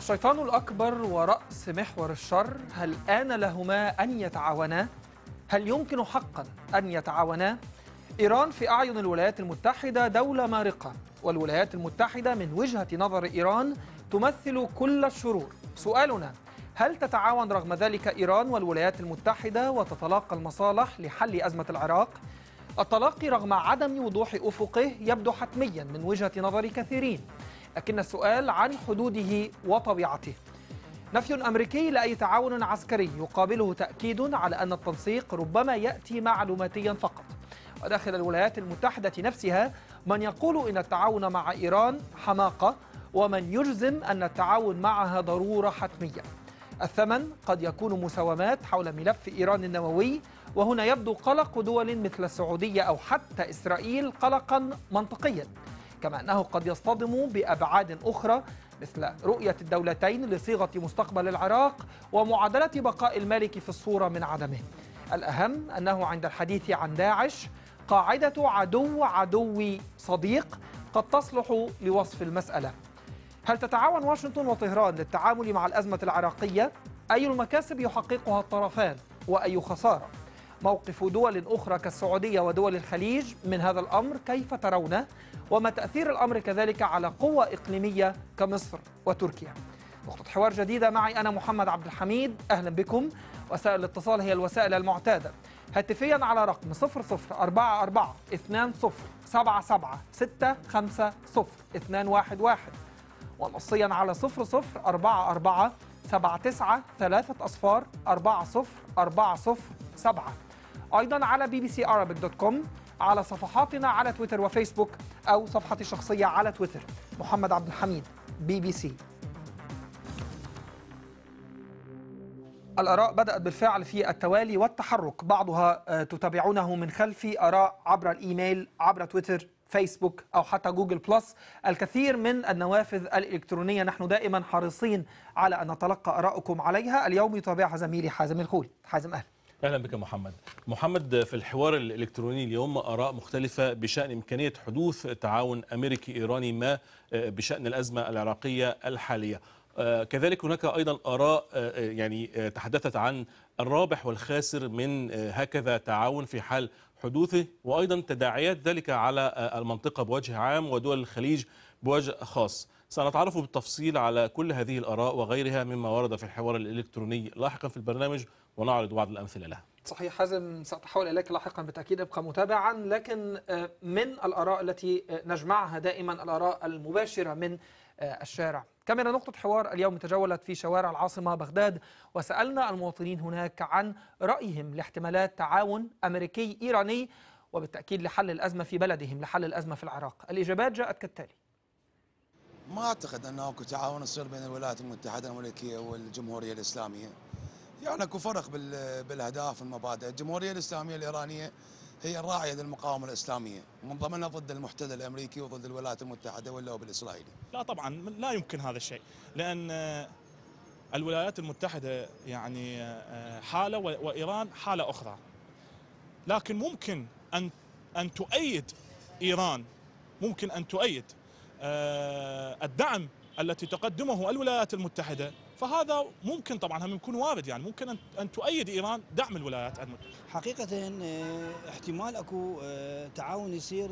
الشيطان الأكبر ورأس محور الشر هل آن لهما أن يتعاونا؟ هل يمكن حقا أن يتعاونا؟ إيران في أعين الولايات المتحدة دولة مارقة والولايات المتحدة من وجهة نظر إيران تمثل كل الشرور سؤالنا هل تتعاون رغم ذلك إيران والولايات المتحدة وتتلاقى المصالح لحل أزمة العراق؟ التلاقي رغم عدم وضوح أفقه يبدو حتميا من وجهة نظر كثيرين لكن السؤال عن حدوده وطبيعته. نفي أمريكي لأي تعاون عسكري يقابله تأكيد على أن التنسيق ربما يأتي معلوماتيا فقط. وداخل الولايات المتحدة نفسها من يقول إن التعاون مع إيران حماقة ومن يجزم أن التعاون معها ضرورة حتمية. الثمن قد يكون مساومات حول ملف إيران النووي وهنا يبدو قلق دول مثل السعودية أو حتى إسرائيل قلقا منطقيا. كما أنه قد يصطدم بأبعاد أخرى مثل رؤية الدولتين لصيغة مستقبل العراق ومعادلة بقاء المالك في الصورة من عدمه الأهم أنه عند الحديث عن داعش قاعدة عدو عدو صديق قد تصلح لوصف المسألة هل تتعاون واشنطن وطهران للتعامل مع الأزمة العراقية؟ أي المكاسب يحققها الطرفان وأي خسارة؟ موقف دول أخرى كالسعودية ودول الخليج من هذا الأمر كيف ترونه؟ وما تأثير الأمر كذلك على قوة إقليمية كمصر وتركيا؟ نقطة حوار جديدة معي أنا محمد عبد الحميد. أهلا بكم. وسائل الاتصال هي الوسائل المعتادة. هاتفيا على رقم 0044 20 77 650 211 ونصيا على 0044 79 3 أصفار 40407 أيضا على بي بي سي Arabic dot com على صفحاتنا على تويتر وفيسبوك أو صفحتي الشخصية على تويتر. محمد عبد الحميد بي بي سي الآراء بدأت بالفعل في التوالي والتحرك. بعضها تتابعونه من خلفي آراء عبر الإيميل عبر تويتر فيسبوك أو حتى جوجل بلس. الكثير من النوافذ الإلكترونية نحن دائما حريصين على أن نتلقى آراءكم عليها. اليوم يتابعها زميلي حازم الخولي حازم أهلا. أهلا بك محمد. محمد في الحوار الإلكتروني اليوم آراء مختلفة بشأن إمكانية حدوث تعاون أمريكي إيراني ما بشأن الأزمة العراقية الحالية. كذلك هناك أيضا آراء يعني تحدثت عن الرابح والخاسر من هكذا تعاون في حال حدوثه وأيضا تداعيات ذلك على المنطقة بوجه عام ودول الخليج بوجه خاص. سنتعرف بالتفصيل على كل هذه الآراء وغيرها مما ورد في الحوار الإلكتروني لاحقا في البرنامج ونعرض بعض الأمثلة لها. صحيح حازم سأتحول إليك لاحقا بالتأكيد أبقى متابعا لكن من الآراء التي نجمعها دائما الآراء المباشرة من الشارع. كاميرا نقطة حوار اليوم تجولت في شوارع العاصمة بغداد وسألنا المواطنين هناك عن رأيهم لاحتمالات تعاون أمريكي إيراني وبالتأكيد لحل الأزمة في بلدهم لحل الأزمة في العراق. الإجابات جاءت كالتالي. ما أعتقد أن اكو تعاون يصير بين الولايات المتحدة الأمريكية والجمهورية الإسلامية. يعني اكو فرق بالاهداف والمبادئ، الجمهورية الإسلامية الإيرانية هي الراعية للمقاومة الإسلامية، من ضمنها ضد المحتل الأمريكي وضد الولايات المتحدة واللوب الإسرائيلي. لا طبعا لا يمكن هذا الشيء، لأن الولايات المتحدة يعني حالة وإيران حالة أخرى. لكن ممكن أن أن تؤيد إيران ممكن أن تؤيد الدعم التي تقدمه الولايات المتحدة فهذا ممكن طبعا هم يكون وارد يعني ممكن ان تؤيد إيران دعم الولايات المتحدة. حقيقة احتمال أكو تعاون يصير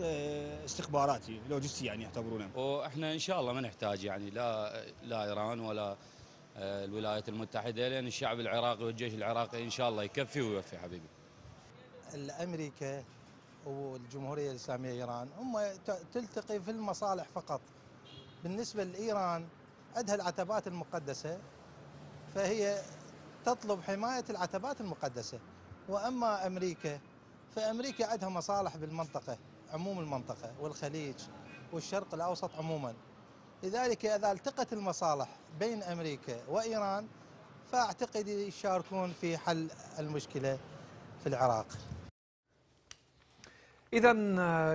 استخباراتي لوجستي يعني يعتبرونه. وإحنا إن شاء الله ما نحتاج يعني لا لا إيران ولا الولايات المتحدة لأن الشعب العراقي والجيش العراقي إن شاء الله يكفي ويوفي حبيبي. الأمريكا والجمهورية الإسلامية إيران هم تلتقي في المصالح فقط. بالنسبة لإيران عندها العتبات المقدسة فهي تطلب حماية العتبات المقدسة. وأما أمريكا فأمريكا عندها مصالح بالمنطقة عموم المنطقة والخليج والشرق الأوسط عموما. لذلك إذا التقت المصالح بين أمريكا وإيران فأعتقد يشاركون في حل المشكلة في العراق. إذا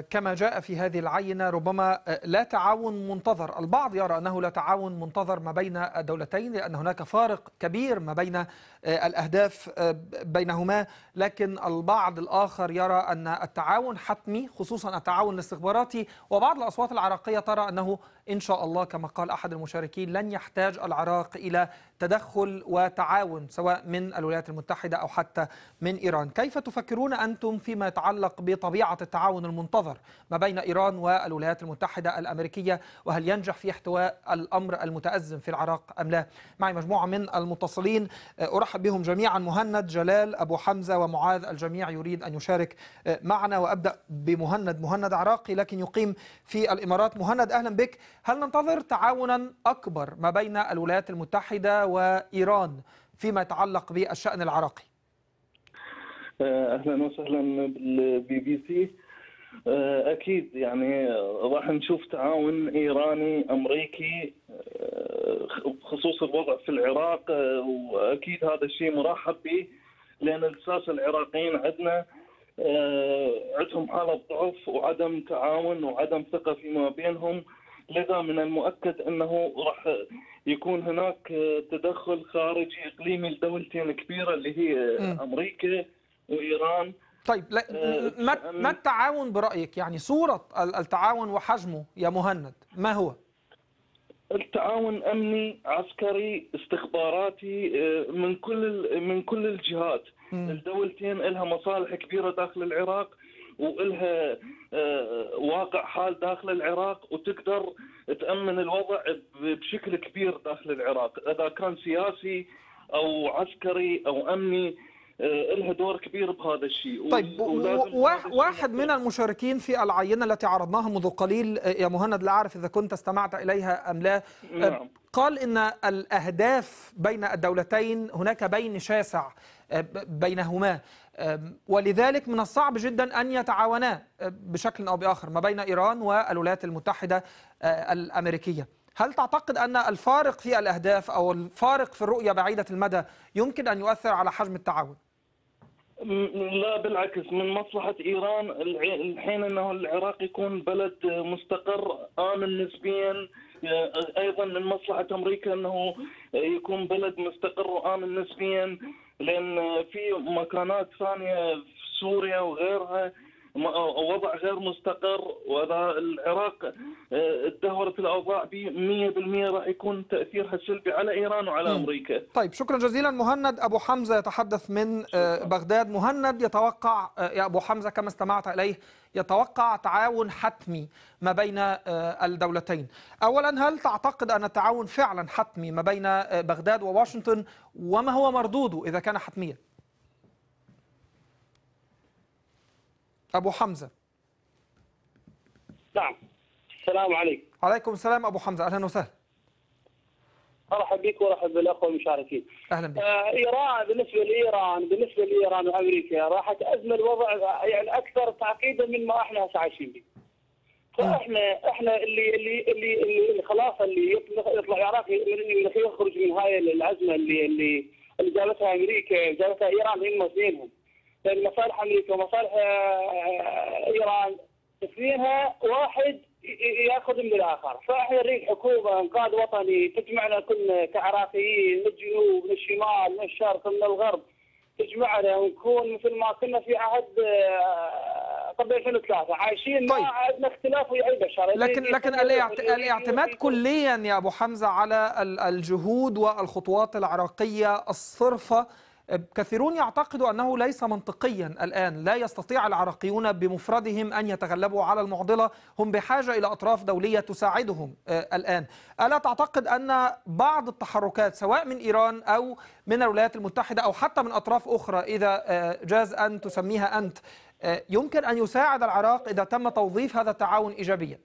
كما جاء في هذه العينة ربما آه، لا تعاون منتظر. البعض يرى أنه لا تعاون منتظر ما بين الدولتين لأن هناك فارق كبير ما بين آه، الأهداف آه، بينهما. لكن البعض الآخر يرى أن التعاون حتمي خصوصا التعاون الاستخباراتي. وبعض الأصوات العراقية ترى أنه إن شاء الله كما قال أحد المشاركين لن يحتاج العراق إلى تدخل وتعاون سواء من الولايات المتحدة أو حتى من إيران. كيف تفكرون أنتم فيما يتعلق بطبيعة التعاون المنتظر ما بين إيران والولايات المتحدة الأمريكية؟ وهل ينجح في احتواء الأمر المتأزم في العراق أم لا؟ معي مجموعة من المتصلين. أرحب بهم جميعا مهند جلال أبو حمزة ومعاذ. الجميع يريد أن يشارك معنا. وأبدأ بمهند. مهند عراقي لكن يقيم في الإمارات. مهند أهلا بك. هل ننتظر تعاونا أكبر ما بين الولايات المتحدة وإيران فيما يتعلق بالشأن العراقي. أهلا وسهلا بالبي بي سي. أكيد يعني راح نشوف تعاون إيراني أمريكي آه، بخصوص الوضع في العراق آه، وأكيد هذا الشيء مرحب به لأن الأساس العراقيين عندنا آه، عندهم حاله ضعف وعدم تعاون وعدم ثقة فيما بينهم. لذا من المؤكد أنه راح يكون هناك تدخل خارجي إقليمي لدولتين كبيرة اللي هي م. أمريكا وإيران طيب لا آه، ما ما التعاون برأيك يعني صورة ال- التعاون وحجمه يا مهند ما هو التعاون أمني عسكري استخباراتي آه، من كل من كل الجهات. الدولتين لها مصالح كبيرة داخل العراق وإلها آه، واقع حال داخل العراق وتقدر تأمن الوضع بشكل كبير داخل العراق. إذا كان سياسي أو عسكري أو أمني آه، لها دور كبير بهذا الشيء. طيب الشيء واحد من المشاركين في العينة التي عرضناها منذ قليل آه، يا مهند لا أعرف إذا كنت استمعت إليها أم لا. آه، نعم. قال إن الأهداف بين الدولتين هناك بين شاسع بينهما. ولذلك من الصعب جدا أن يتعاونا بشكل أو بآخر ما بين إيران والولايات المتحدة. الأمريكية. هل تعتقد أن الفارق في الأهداف أو الفارق في الرؤية بعيدة المدى يمكن أن يؤثر على حجم التعاون؟ لا بالعكس. من مصلحة إيران الحين أنه العراق يكون بلد مستقر آمن نسبيا. أيضا من مصلحة أمريكا أنه يكون بلد مستقر وآمن نسبيا. لأن في مكانات ثانية في سوريا وغيرها وضع غير مستقر وإذا العراق تدهورت الأوضاع به 100% راح يكون تأثيرها سلبي على إيران وعلى مم. أمريكا. طيب شكرا جزيلا. مهند أبو حمزة يتحدث من آه، بغداد. مهند يتوقع آه، يا أبو حمزة كما استمعت إليه يتوقع تعاون حتمي ما بين آه، الدولتين. أولا هل تعتقد أن التعاون فعلا حتمي ما بين آه، بغداد وواشنطن؟ وما هو مردوده إذا كان حتميا؟ أبو حمزة نعم السلام عليكم عليكم السلام أبو حمزة أهلا وسهلا ارحب بك وارحب بالاخوه المشاركين. أهلا بك آه إيران بالنسبة لإيران بالنسبة لإيران وأمريكا راح تازم الوضع يعني أكثر تعقيدا مما إحنا عايشين به. فإحنا إحنا اللي اللي اللي, اللي, خلاص اللي يطلع يطلع العراق يخرج من هاي الأزمة اللي اللي اللي جابتها أمريكا جابتها إيران هم اثنينهم. لأن مصالح أمريكا ومصالح آه، إيران اثنينها واحد يأخذ من الآخر، فإحنا نريد حكومة إنقاذ وطني تجمعنا كلنا كعراقيين من الجنوب من الشمال من الشرق من الغرب. تجمعنا ونكون مثل ما كنا في عهد آه، قبل 2003 عايشين طيب. ما عندنا اختلاف ويا بشر لكن لكن الإعت- الاعتماد كليا يا أبو حمزة على ال- الجهود والخطوات العراقية الصرفة كثيرون يعتقدوا أنه ليس منطقيا الآن لا يستطيع العراقيون بمفردهم أن يتغلبوا على المعضلة هم بحاجة إلى أطراف دولية تساعدهم آه، الآن ألا تعتقد أن بعض التحركات سواء من إيران أو من الولايات المتحدة أو حتى من أطراف أخرى إذا آه، جاز أن تسميها أنت آه، يمكن أن يساعد العراق إذا تم توظيف هذا التعاون ايجابيا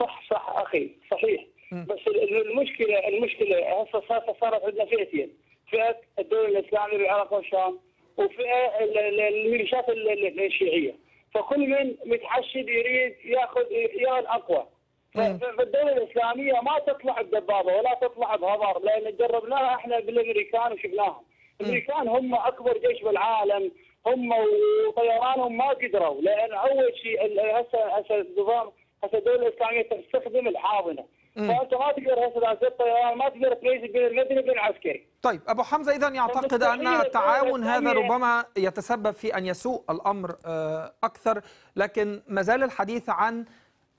صح صح أخي صحيح. بس ال- المشكلة المشكلة هسه صارت صارت عندنا فئتين. فئة الدولة الإسلامية بالعراق والشام وفئة ال- ال- الميليشيات ال- ال- الشيعية. فكل من متحشد يريد ياخذ ياخذ أقوى. ف- مم. ف- فالدولة الإسلامية ما تطلع بدبابة ولا تطلع بهبر لأن جربناها إحنا بالأمريكان وشفناهم الأمريكان هم أكبر جيش بالعالم هم وطيرانهم ما قدروا لأن أول شيء هسه هسه النظام هسه الدولة الإسلامية تستخدم الحاضنة. فانت ما تقدر هسه إذا زدت طيران ما تقدر تميز بين المدني وبين العسكري طيب أبو حمزة إذا يعتقد أن فمستحيل التعاون هذا ربما يتسبب في أن يسوء الأمر آه، أكثر لكن ما زال الحديث عن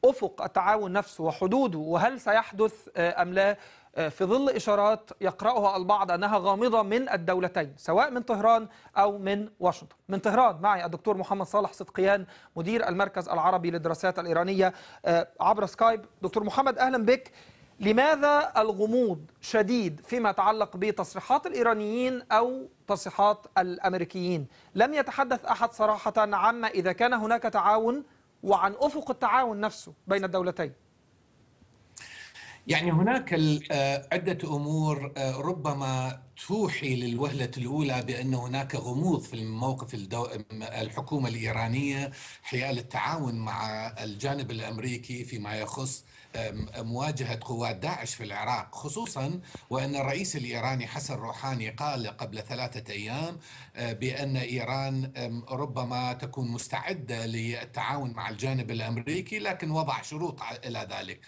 أفق التعاون نفسه وحدوده وهل سيحدث آه، أم لا؟ في ظل إشارات يقرأها البعض أنها غامضة من الدولتين سواء من طهران أو من واشنطن. من طهران معي الدكتور محمد صالح صدقيان مدير المركز العربي للدراسات الإيرانية آه، عبر سكايب. دكتور محمد أهلا بك. لماذا الغموض شديد فيما يتعلق بتصريحات الإيرانيين أو تصريحات الأمريكيين؟ لم يتحدث أحد صراحة عما إذا كان هناك تعاون وعن أفق التعاون نفسه بين الدولتين. يعني هناك آه، عدة أمور آه، ربما توحي للوهلة الأولى بأن هناك غموض في الموقف الدو... الحكومة الإيرانية حيال التعاون مع الجانب الأمريكي فيما يخص مواجهة قوات داعش في العراق خصوصا وأن الرئيس الإيراني حسن روحاني قال قبل ثلاثة أيام آه، بأن إيران ربما تكون مستعدة للتعاون مع الجانب الأمريكي لكن وضع شروط إلى ذلك.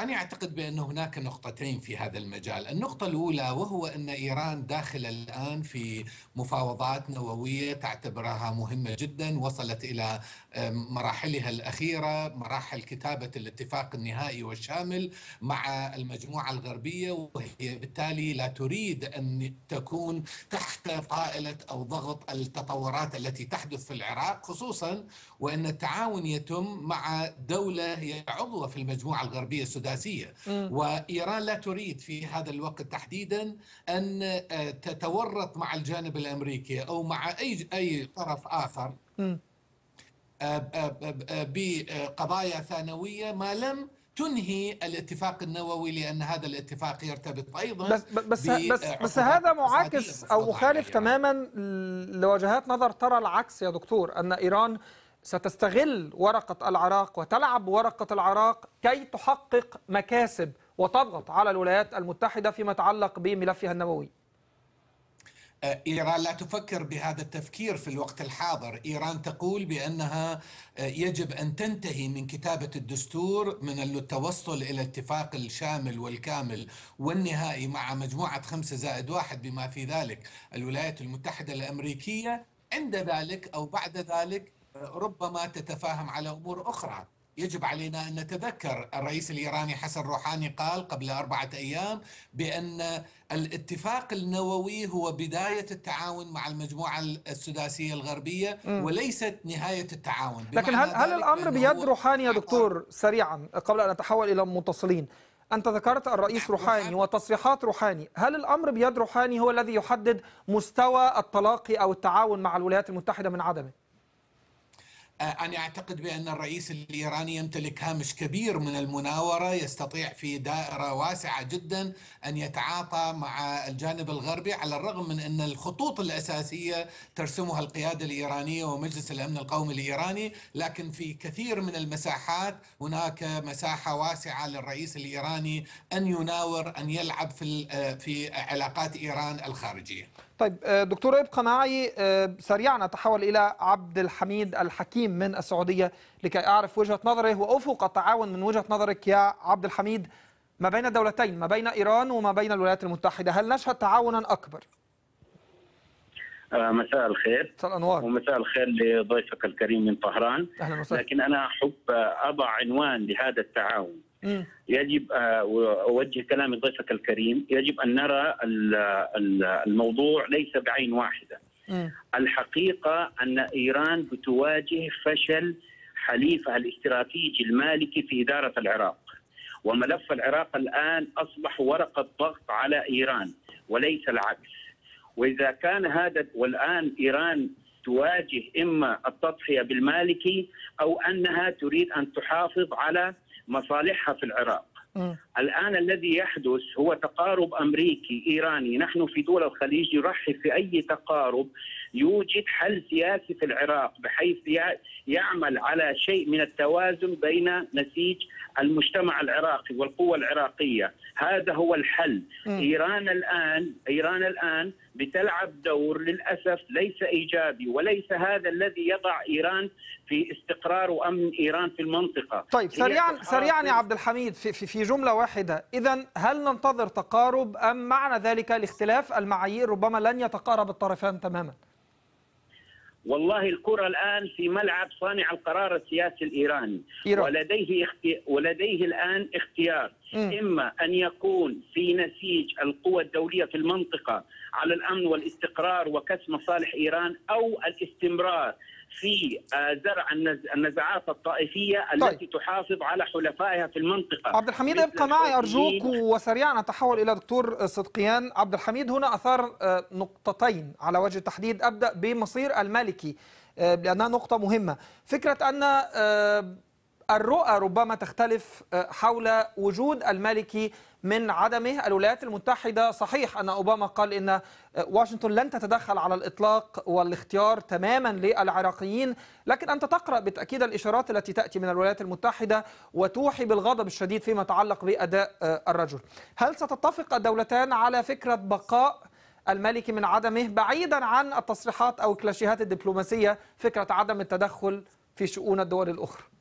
أنا أعتقد بأن هناك نقطتين في هذا المجال. النقطة الأولى وهو أن إيران داخل الآن في مفاوضات نووية تعتبرها مهمة جدا وصلت إلى مراحلها الأخيرة مراحل كتابة الاتفاق النهائي والشامل مع المجموعة الغربية وهي بالتالي لا تريد أن تكون تحت طائلة أو ضغط التطورات التي تحدث في العراق خصوصا وأن التعاون يتم مع دولة هي عضوة في المجموعة الغربية السداسية وإيران لا تريد في هذا الوقت تحديدا أن آه، تتورط مع الجانب الأمريكي أو مع أي أي طرف آخر مم. آه، آه، بقضايا ثانوية ما لم تنهي الاتفاق النووي لأن هذا الاتفاق يرتبط أيضا بس بس بس بس هذا معاكس أو مخالف إيران. تماما لوجهات نظر ترى العكس يا دكتور أن إيران ستستغل ورقة العراق وتلعب بورقه العراق كي تحقق مكاسب وتضغط على الولايات المتحدة فيما يتعلق بملفها النووي. إيران لا تفكر بهذا التفكير في الوقت الحاضر إيران تقول بأنها يجب أن تنتهي من كتابة الدستور من التوصل إلى اتفاق الشامل والكامل والنهائي مع مجموعة خمسة زائد واحد بما في ذلك الولايات المتحدة الأمريكية عند ذلك أو بعد ذلك ربما تتفاهم على أمور أخرى. يجب علينا أن نتذكر الرئيس الإيراني حسن روحاني قال قبل أربعة أيام بأن الاتفاق النووي هو بداية التعاون مع المجموعة السداسية الغربية مم. وليست نهاية التعاون. لكن هل هل الأمر بيد روحاني يا دكتور سريعا قبل أن أتحول إلى متصلين؟ أنت ذكرت الرئيس نعم، روحاني روحاني. وتصريحات روحاني. هل الأمر بيد روحاني هو الذي يحدد مستوى التلاقي أو التعاون مع الولايات المتحدة من عدمه؟ أنا أعتقد بأن الرئيس الإيراني يمتلك هامش كبير من المناورة يستطيع في دائرة واسعة جدا أن يتعاطى مع الجانب الغربي على الرغم من أن الخطوط الأساسية ترسمها القيادة الإيرانية ومجلس الأمن القومي الإيراني لكن في كثير من المساحات هناك مساحة واسعة للرئيس الإيراني أن يناور أن يلعب في في علاقات إيران الخارجية. طيب آه، دكتور ابقى معي آه، سريعا أتحول إلى عبد الحميد الحكيم من السعودية لكي أعرف وجهة نظره وأفق التعاون من وجهة نظرك يا عبد الحميد ما بين الدولتين ما بين إيران وما بين الولايات المتحدة هل نشهد تعاونا أكبر؟ آه، مساء الخير مساء الأنوار ومساء الخير لضيفك الكريم من طهران أهلا وسهلا لكن أنا أحب أضع عنوان لهذا التعاون. يجب آه، وأوجه كلامي لضيفك الكريم يجب أن نرى ال- ال- الموضوع ليس بعين واحدة. مم. الحقيقة أن إيران بتواجه فشل حليفها الاستراتيجي المالكي في إدارة العراق. وملف العراق الآن أصبح ورقه ضغط على إيران وليس العكس. وإذا كان هذا والآن إيران تواجه إما التضحية بالمالكي أو أنها تريد أن تحافظ على مصالحها في العراق. مم. الآن الذي يحدث هو تقارب أمريكي إيراني، نحن في دول الخليج نرحب في أي تقارب يوجد حل سياسي في العراق بحيث يع- يعمل على شيء من التوازن بين نسيج المجتمع العراقي والقوى العراقية، هذا هو الحل،. إيران الآن إيران الآن بتلعب دور للأسف ليس إيجابي وليس هذا الذي يضع إيران في استقرار وأمن إيران في المنطقة. طيب سريعا سريعا يا عبد الحميد في, في, في جملة واحدة إذا هل ننتظر تقارب أم معنى ذلك الاختلاف المعايير ربما لن يتقارب الطرفان تماما والله الكرة الآن في ملعب صانع القرار السياسي الإيراني إيران. ولديه أختي... ولديه الآن اختيار. إما أن يكون في نسيج القوى الدولية في المنطقة على الأمن والاستقرار وكسب مصالح إيران أو الاستمرار في آه، زرع النز- النزاعات الطائفية التي تحافظ على حلفائها في المنطقة. عبد الحميد ابقى معي أرجوك وسريعا أتحول إلى دكتور صدقيان. عبد الحميد هنا أثار آه، نقطتين على وجه التحديد. أبدأ بمصير المالكي آه، لأنها نقطة مهمة. فكرة أن الرؤى ربما تختلف آه، حول وجود المالكي من عدمه. الولايات المتحدة صحيح أن أوباما قال إن آه، واشنطن لن تتدخل على الإطلاق والاختيار تماما للعراقيين لكن أنت تقرأ بالتأكيد الإشارات التي تأتي من الولايات المتحدة وتوحي بالغضب الشديد فيما يتعلق بأداء آه، الرجل. هل ستتفق الدولتان على فكرة بقاء المالكي من عدمه بعيدا عن التصريحات أو الكلاشيهات الدبلوماسية فكرة عدم التدخل في شؤون الدول الأخرى؟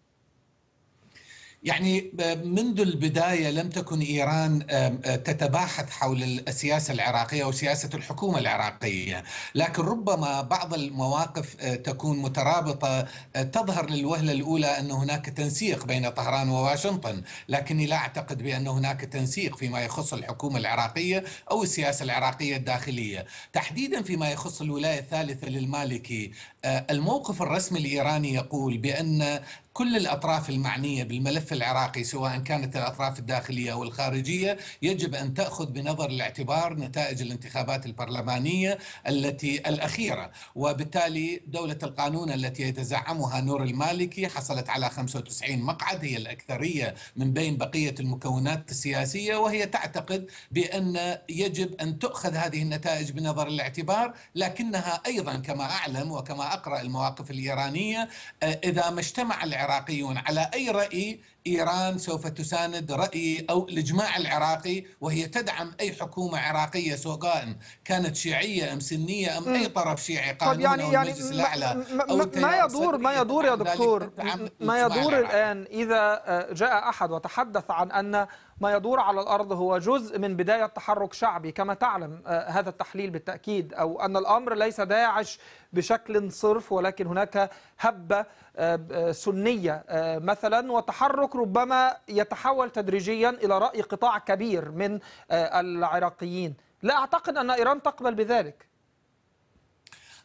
يعني منذ البداية لم تكن إيران تتباحث حول السياسة العراقية وسياسة الحكومة العراقية. لكن ربما بعض المواقف تكون مترابطة تظهر للوهلة الأولى أن هناك تنسيق بين طهران وواشنطن. لكني لا أعتقد بأن هناك تنسيق فيما يخص الحكومة العراقية أو السياسة العراقية الداخلية. تحديدا فيما يخص الولاية الثالثة للمالكي الموقف الرسمي الإيراني يقول بأن كل الأطراف المعنية بالملف العراقي سواء كانت الأطراف الداخلية أو الخارجية يجب أن تأخذ بنظر الاعتبار نتائج الانتخابات البرلمانية التي الأخيرة. وبالتالي دولة القانون التي يتزعمها نور المالكي حصلت على 95 مقعد هي الأكثرية من بين بقية المكونات السياسية وهي تعتقد بأن يجب أن تؤخذ هذه النتائج بنظر الاعتبار لكنها أيضا كما أعلم وكما أقرأ المواقف الإيرانية إذا ما اجتمع العراقيون. على أي رأي إيران سوف تساند رأي أو الإجماع العراقي وهي تدعم أي حكومة عراقية سواء كانت شيعية أم سنية أم أي طرف شيعي قانون يعني أو يعني المجلس الأعلى أو ما يدور ما يدور يا دكتور. ما يدور. الآن إذا آه، جاء أحد وتحدث عن أن ما يدور على الأرض هو جزء من بداية تحرك شعبي. كما تعلم آه، هذا التحليل بالتأكيد أو أن الأمر ليس داعش بشكل صرف ولكن هناك هبة آه، آه، سنية آه، مثلا وتحرك ربما يتحول تدريجيا إلى رأي قطاع كبير من العراقيين. لا أعتقد أن إيران تقبل بذلك.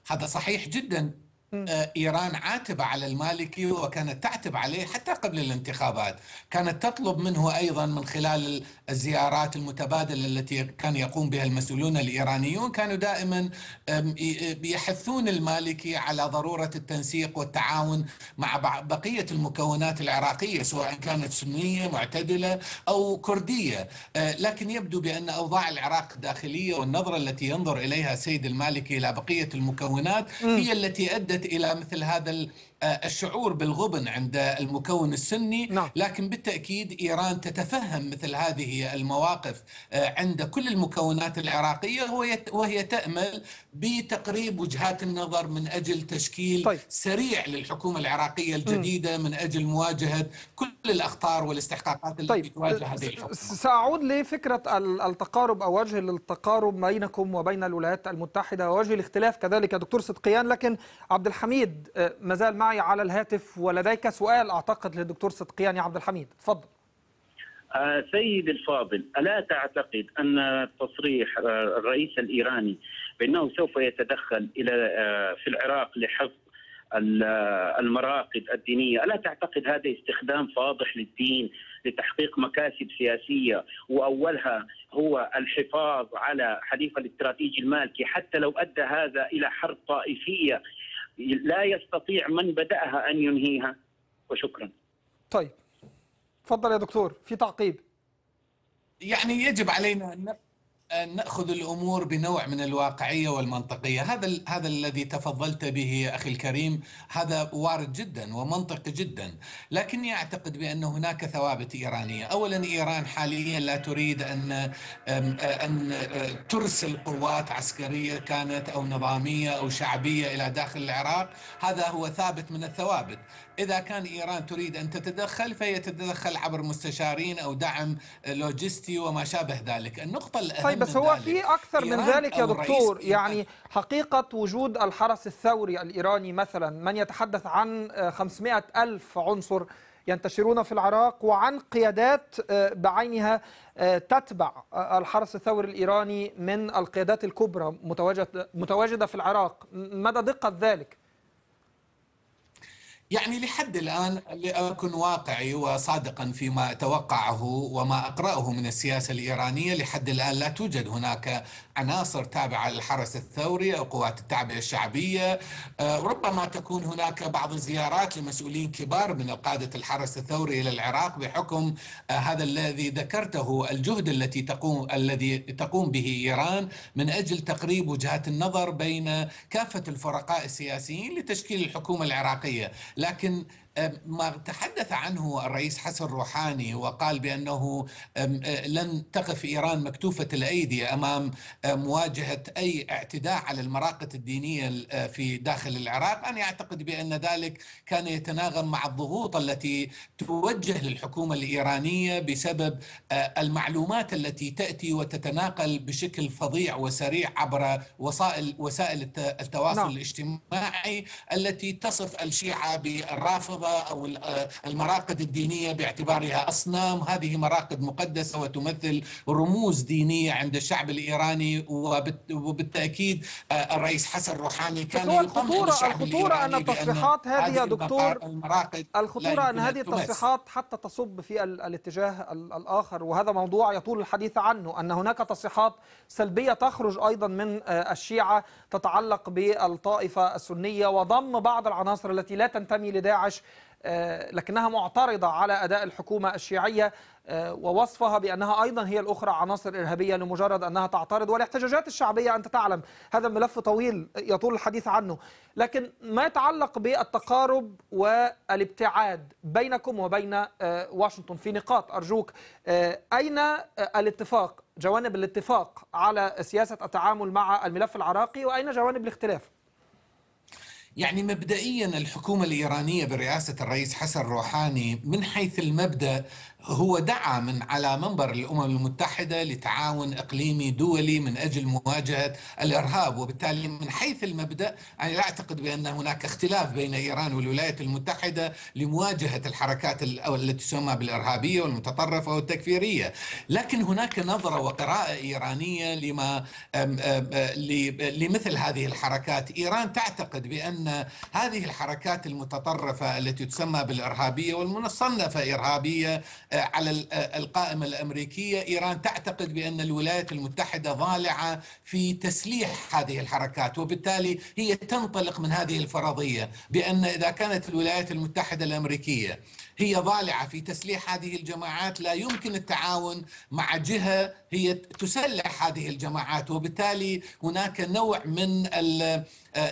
هذا صحيح جدا. إيران عاتبة على المالكي وكانت تعتب عليه حتى قبل الانتخابات. كانت تطلب منه أيضا من خلال الزيارات المتبادلة التي كان يقوم بها المسؤولون الإيرانيون كانوا دائما يحثون المالكي على ضرورة التنسيق والتعاون مع بقية المكونات العراقية سواء كانت سنية معتدلة أو كردية. آه، لكن يبدو بأن أوضاع العراق الداخلية والنظرة التي ينظر إليها السيد المالكي إلى بقية المكونات هي التي أدت إلى مثل هذا الشعور بالغبن عند المكون السني لكن بالتأكيد إيران تتفهم مثل هذه المواقف آه، عند كل المكونات العراقية وهي- تأمل بتقريب وجهات النظر من أجل تشكيل طيب. سريع للحكومة العراقية الجديدة من أجل مواجهة كل الأخطار والاستحقاقات التي طيب. تواجه هذه الحكومة. سأعود لفكرة ال- التقارب أو وجه للتقارب بينكم وبين الولايات المتحدة ووجه الاختلاف كذلك دكتور صدقيان لكن عبد الحميد آه، ما زال معي على الهاتف ولديك سؤال أعتقد للدكتور صدقيان يا عبد الحميد. تفضل. آه، سيد الفاضل ألا تعتقد أن تصريح آه، الرئيس الإيراني بأنه سوف يتدخل إلى آه، في العراق لحفظ ال- المراقد الدينية؟ ألا تعتقد هذا استخدام فاضح للدين لتحقيق مكاسب سياسية وأولها هو الحفاظ على حليف الاستراتيجي المالكي حتى لو أدى هذا إلى حرب طائفية لا يستطيع من بدأها أن ينهيها. وشكرا. طيب. تفضل يا دكتور في تعقيب. يعني يجب علينا أن أن نأخذ الأمور بنوع من الواقعية والمنطقية، هذا هذا الذي تفضلت به أخي الكريم هذا وارد جدا ومنطقي جدا، لكني أعتقد بأن هناك ثوابت إيرانية، اولا إيران حاليا لا تريد أن أن ترسل قوات عسكرية كانت أو نظامية أو شعبية إلى داخل العراق، هذا هو ثابت من الثوابت، إذا كان إيران تريد أن تتدخل فهي تتدخل عبر مستشارين أو دعم لوجستي وما شابه ذلك، النقطة الأهم طيب بس هو في أكثر من ذلك يا دكتور يعني حقيقة وجود الحرس الثوري الإيراني مثلا من يتحدث عن آه، 500 ألف عنصر ينتشرون في العراق وعن قيادات آه، بعينها آه، تتبع الحرس الثوري الإيراني من القيادات الكبرى متواجدة متواجدة في العراق. مدى دقة ذلك؟ يعني لحد الآن لأكن واقعي وصادقا فيما أتوقعه وما أقرأه من السياسة الإيرانية لحد الآن لا توجد هناك عناصر تابعة للحرس الثوري أو قوات التعبئة الشعبية. آه، ربما تكون هناك بعض الزيارات لمسؤولين كبار من قادة الحرس الثوري إلى العراق بحكم آه، هذا الذي ذكرته الجهد التي تقوم الذي تقوم به إيران من أجل تقريب وجهات النظر بين كافة الفرقاء السياسيين لتشكيل الحكومة العراقية. لكن ما تحدث عنه الرئيس حسن روحاني وقال بأنه لن تقف إيران مكتوفة الأيدي أمام مواجهة أي اعتداء على المراقد الدينية ال- في داخل العراق أنا أعتقد بأن ذلك كان يتناغم مع الضغوط التي توجه للحكومة الإيرانية بسبب المعلومات التي تأتي وتتناقل بشكل فظيع وسريع عبر وسائل وسائل الت- التواصل نعم. الاجتماعي التي تصف الشيعة بالرافضة أو ال- آه، المراقد الدينية باعتبارها أصنام. هذه مراقد مقدسة وتمثل رموز دينية عند الشعب الإيراني وبالت- وبالتأكيد آه، الرئيس حسن روحاني كان الخطورة أن الإيراني بأن التصريحات هذه يا دكتور أن يمكن هذه. التصريحات حتى تصب في ال- الاتجاه ال- الآخر. وهذا موضوع يطول الحديث عنه أن هناك تصريحات سلبية تخرج أيضا من آه، الشيعة. تتعلق بالطائفة السنية وضم بعض العناصر التي لا تنتمي لداعش آه، لكنها معترضة على أداء الحكومة الشيعية آه، ووصفها بأنها أيضا هي الأخرى عناصر إرهابية لمجرد أنها تعترض والاحتجاجات الشعبية أنت تعلم. هذا الملف طويل يطول الحديث عنه. لكن ما يتعلق بالتقارب والابتعاد بينكم وبين آه، واشنطن في نقاط أرجوك أين الاتفاق؟ جوانب الاتفاق على سياسة التعامل مع الملف العراقي وأين جوانب الاختلاف؟ يعني مبدئيا الحكومة الإيرانية برئاسة الرئيس حسن روحاني من حيث المبدأ هو دعا من على منبر الأمم المتحدة لتعاون إقليمي دولي من أجل مواجهة الإرهاب وبالتالي من حيث المبدأ أنا لا أعتقد بأن هناك اختلاف بين إيران والولايات المتحدة لمواجهة الحركات التي تسمى بالإرهابية والمتطرفة والتكفيرية. لكن هناك نظرة وقراءة إيرانية لما لمثل هذه الحركات. إيران تعتقد بأن هذه الحركات المتطرفة التي تسمى بالإرهابية والمصنفة إرهابية آه، على ال- آه، القائمة الأمريكية. إيران تعتقد بأن الولايات المتحدة ضالعة في تسليح هذه الحركات وبالتالي هي تنطلق من هذه الفرضية بأن إذا كانت الولايات المتحدة الأمريكية هي ضالعة في تسليح هذه الجماعات لا يمكن التعاون مع جهة هي تسلح هذه الجماعات وبالتالي هناك نوع من آه،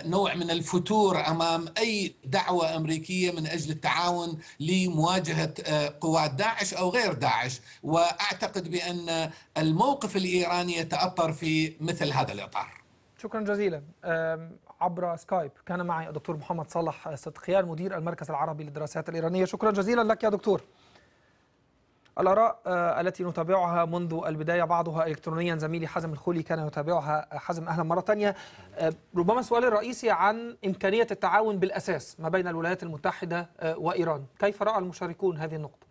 نوع من الفتور أمام أي دعوة أمريكية من أجل التعاون لمواجهة آه، قوات داعش أو غير داعش. وأعتقد بأن الموقف الإيراني يتأطر في مثل هذا الإطار. شكرا جزيلا. عبر سكايب. كان معي الدكتور محمد صالح صدقيان مدير المركز العربي للدراسات الإيرانية. شكرا جزيلا لك يا دكتور. الآراء آه، التي نتابعها منذ البداية بعضها إلكترونيا. زميلي حزم الخولي كان يتابعها حزم أهلا مرة تانية. آه، ربما السؤال الرئيسي عن إمكانية التعاون بالأساس ما بين الولايات المتحدة آه، وإيران. كيف رأى المشاركون هذه النقطة؟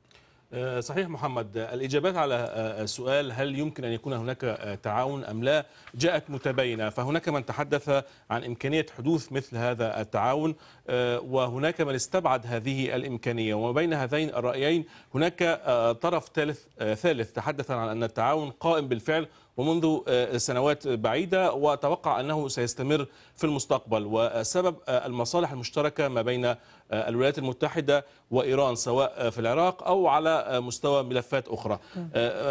آه، صحيح محمد الإجابات على آه، السؤال هل يمكن أن يكون هناك آه، تعاون أم لا جاءت متباينة. فهناك من تحدث عن إمكانية حدوث مثل هذا التعاون آه، وهناك من استبعد هذه الإمكانية. وما بين هذين الرأيين هناك آه، طرف ثالث آه، ثالث تحدث عن أن التعاون قائم بالفعل ومنذ آه، سنوات بعيدة وأتوقع أنه سيستمر في المستقبل. وسبب آه، المصالح المشتركة ما بين آه، الولايات المتحدة وإيران سواء في العراق أو على مستوى ملفات أخرى.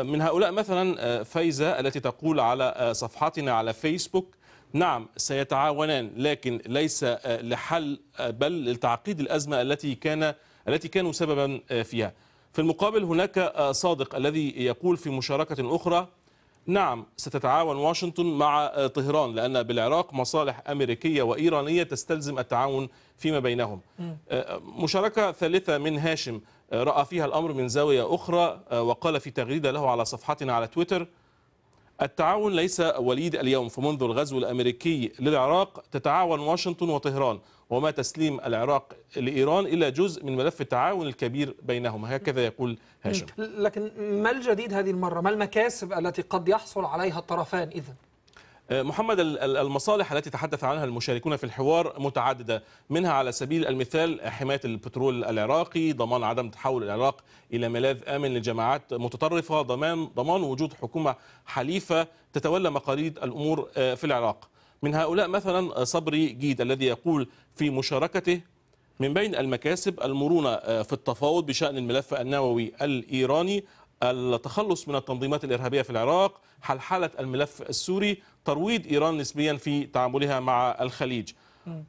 من هؤلاء مثلا فايزة التي تقول على صفحتنا على فيسبوك نعم سيتعاونان لكن ليس لحل بل لتعقيد الأزمة التي كان التي كانوا سببا فيها. في المقابل هناك صادق الذي يقول في مشاركة أخرى نعم ستتعاون واشنطن مع آه، طهران لأن بالعراق مصالح أمريكية وإيرانية تستلزم التعاون فيما بينهم. آه، مشاركة ثالثة من هاشم آه، رأى فيها الأمر من زاوية أخرى آه، وقال في تغريدة له على صفحتنا على تويتر التعاون ليس وليد اليوم فمنذ الغزو الأمريكي للعراق تتعاون واشنطن وطهران وما تسليم العراق لإيران إلا جزء من ملف التعاون الكبير بينهما هكذا يقول هاشم لكن ما الجديد هذه المرة؟ ما المكاسب التي قد يحصل عليها الطرفان إذا؟ محمد ال- ال- المصالح التي تحدث عنها المشاركون في الحوار متعددة منها على سبيل المثال حماية البترول العراقي ضمان عدم تحول العراق إلى ملاذ آمن لجماعات متطرفة ضمان, ضمان وجود حكومة حليفة تتولى مقاليد الأمور آه، في العراق. من هؤلاء مثلا صبري جيد الذي يقول في مشاركته من بين المكاسب المرونة آه، في التفاوض بشأن الملف النووي الإيراني التخلص من التنظيمات الإرهابية في العراق حلحلة الملف السوري ترويض إيران نسبيا في تعاملها مع الخليج.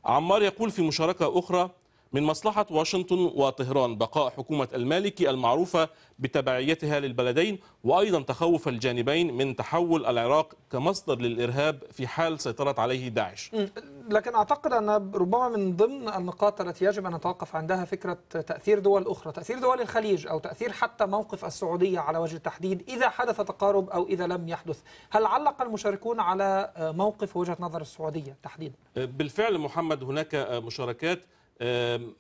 عمار يقول في مشاركة أخرى من مصلحة واشنطن وطهران بقاء حكومة المالكي المعروفة بتبعيتها للبلدين وأيضا تخوف الجانبين من تحول العراق كمصدر للإرهاب في حال سيطرت عليه داعش. لكن أعتقد أن ربما من ضمن النقاط التي يجب أن نتوقف عندها فكرة تأثير دول أخرى تأثير دول الخليج أو تأثير حتى موقف السعودية على وجه التحديد إذا حدث تقارب أو إذا لم يحدث هل علق المشاركون على موقف وجهة نظر السعودية تحديدا؟ بالفعل محمد هناك مشاركات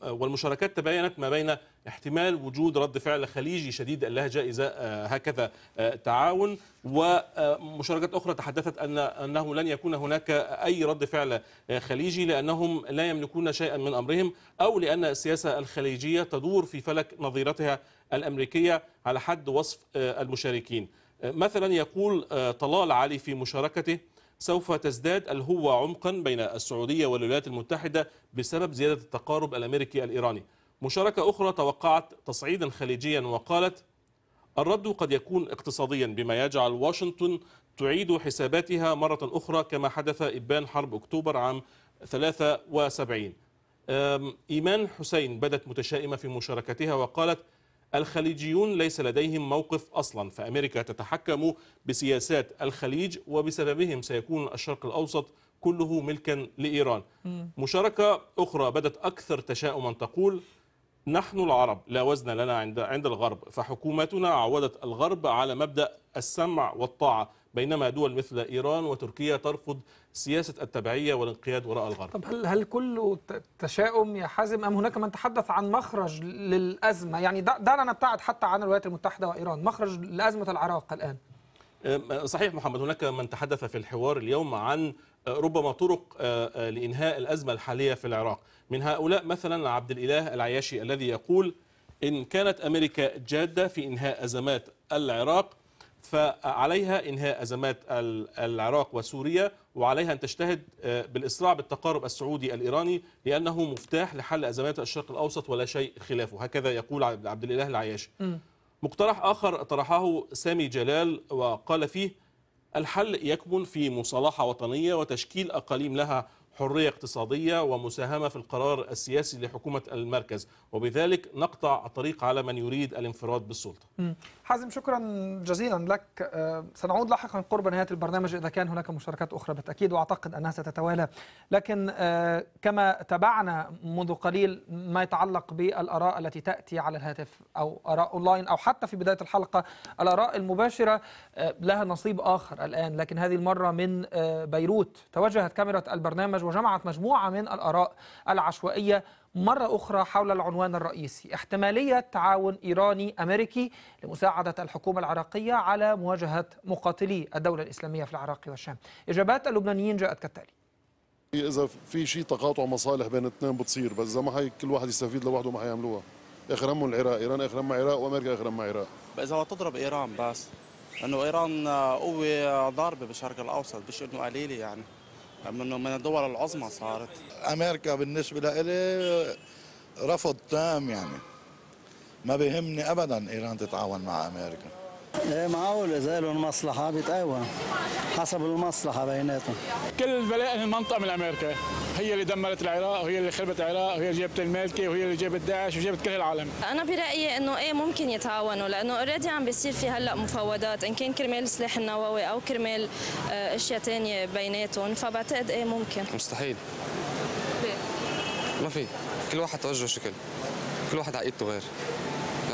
والمشاركات تباينت ما بين احتمال وجود رد فعل خليجي شديد اللهجة إذا آه، هكذا آه، تعاون. ومشاركات أخرى تحدثت أن أنه لن يكون هناك أي رد فعل آه، خليجي لأنهم لا يملكون شيئا من أمرهم أو لأن السياسة الخليجية تدور في فلك نظيرتها الأمريكية على حد وصف المشاركين. مثلا يقول طلال علي في مشاركته سوف تزداد الهوة عمقا بين السعودية والولايات المتحدة بسبب زيادة التقارب الأمريكي الإيراني. مشاركة أخرى توقعت تصعيدا خليجيا وقالت الرد قد يكون اقتصاديا بما يجعل واشنطن تعيد حساباتها مرة أخرى كما حدث إبان حرب أكتوبر عام 73 أم، إيمان حسين بدت متشائمة في مشاركتها وقالت الخليجيون ليس لديهم موقف أصلا فأمريكا تتحكم بسياسات الخليج وبسببهم سيكون الشرق الأوسط كله ملكا لإيران. مشاركة أخرى بدت أكثر تشاؤما تقول نحن العرب لا وزن لنا عند عند الغرب فحكومتنا عودت الغرب على مبدأ السمع والطاعة بينما دول مثل إيران وتركيا ترفض سياسة التبعية والانقياد وراء الغرب. طب هل هل كله تشاؤم يا حازم أم هناك من تحدث عن مخرج للأزمة؟ يعني دع- دعنا نبتعد حتى عن الولايات المتحدة وإيران مخرج لأزمة العراق الآن. صحيح محمد هناك من تحدث في الحوار اليوم عن ربما طرق آه، آه، لإنهاء الأزمة الحالية في العراق. من هؤلاء مثلا عبد الإله العياشي الذي يقول إن كانت أمريكا جادة في إنهاء أزمات العراق فعليها إنهاء أزمات ال- العراق وسوريا وعليها أن تجتهد آه، بالإسراع بالتقارب السعودي الإيراني لأنه مفتاح لحل أزمات الشرق الأوسط ولا شيء خلافه. هكذا يقول عبد الإله العياشي. مقترح آخر طرحه سامي جلال وقال فيه الحل يكمن في مصالحة وطنية وتشكيل أقاليم لها حرية اقتصادية ومساهمة في القرار السياسي لحكومة المركز وبذلك نقطع الطريق على من يريد الانفراد بالسلطة. حازم شكرا جزيلا لك. آه، سنعود لاحقا قرب نهاية البرنامج. إذا كان هناك مشاركات أخرى بالتأكيد وأعتقد أنها ستتوالى. لكن آه، كما تابعنا منذ قليل ما يتعلق بالآراء التي تأتي على الهاتف أو آراء أونلاين أو حتى في بداية الحلقة الآراء المباشرة آه، لها نصيب آخر الآن. لكن هذه المرة من بيروت توجهت كاميرا البرنامج وجمعت مجموعة من الآراء العشوائية مرة أخرى حول العنوان الرئيسي. احتمالية تعاون إيراني أمريكي لمساعدة الحكومة العراقية على مواجهة مقاتلي الدولة الإسلامية في العراق والشام. إجابات اللبنانيين جاءت كالتالي. إذا في شيء تقاطع مصالح بين الاثنين بتصير بس إذا ما حي كل واحد يستفيد لوحده ما حيعملوها. اخر همهم العراق إيران اخر همها عراق وأمريكا اخر همها عراق إذا بدها تضرب إيران بس انه إيران قوة ضاربة بالشرق الأوسط مش إنه قليلة يعني. من الدول العظمى صارت. أمريكا بالنسبة لي رفض تام يعني. ما بيهمني ابدا إيران تتعاون مع أمريكا. معقول اذا لهم مصلحه بيتقوى حسب المصلحة بيناتهم. كل بلاء المنطقة من أمريكا. هي اللي دمرت العراق وهي اللي خربت العراق وهي اللي جابت المالكي وهي اللي جابت داعش وجابت كل العالم. أنا برأيي إنه إيه ممكن يتعاونوا لأنه already عم بيصير في هلأ مفاوضات إن كان كرمال السلاح النووي أو كرمال آه، أشياء ثانية بيناتهم فبعتقد إيه ممكن. مستحيل. ليه؟ ما في. كل واحد توجه شكل. كل واحد عقيدته غير.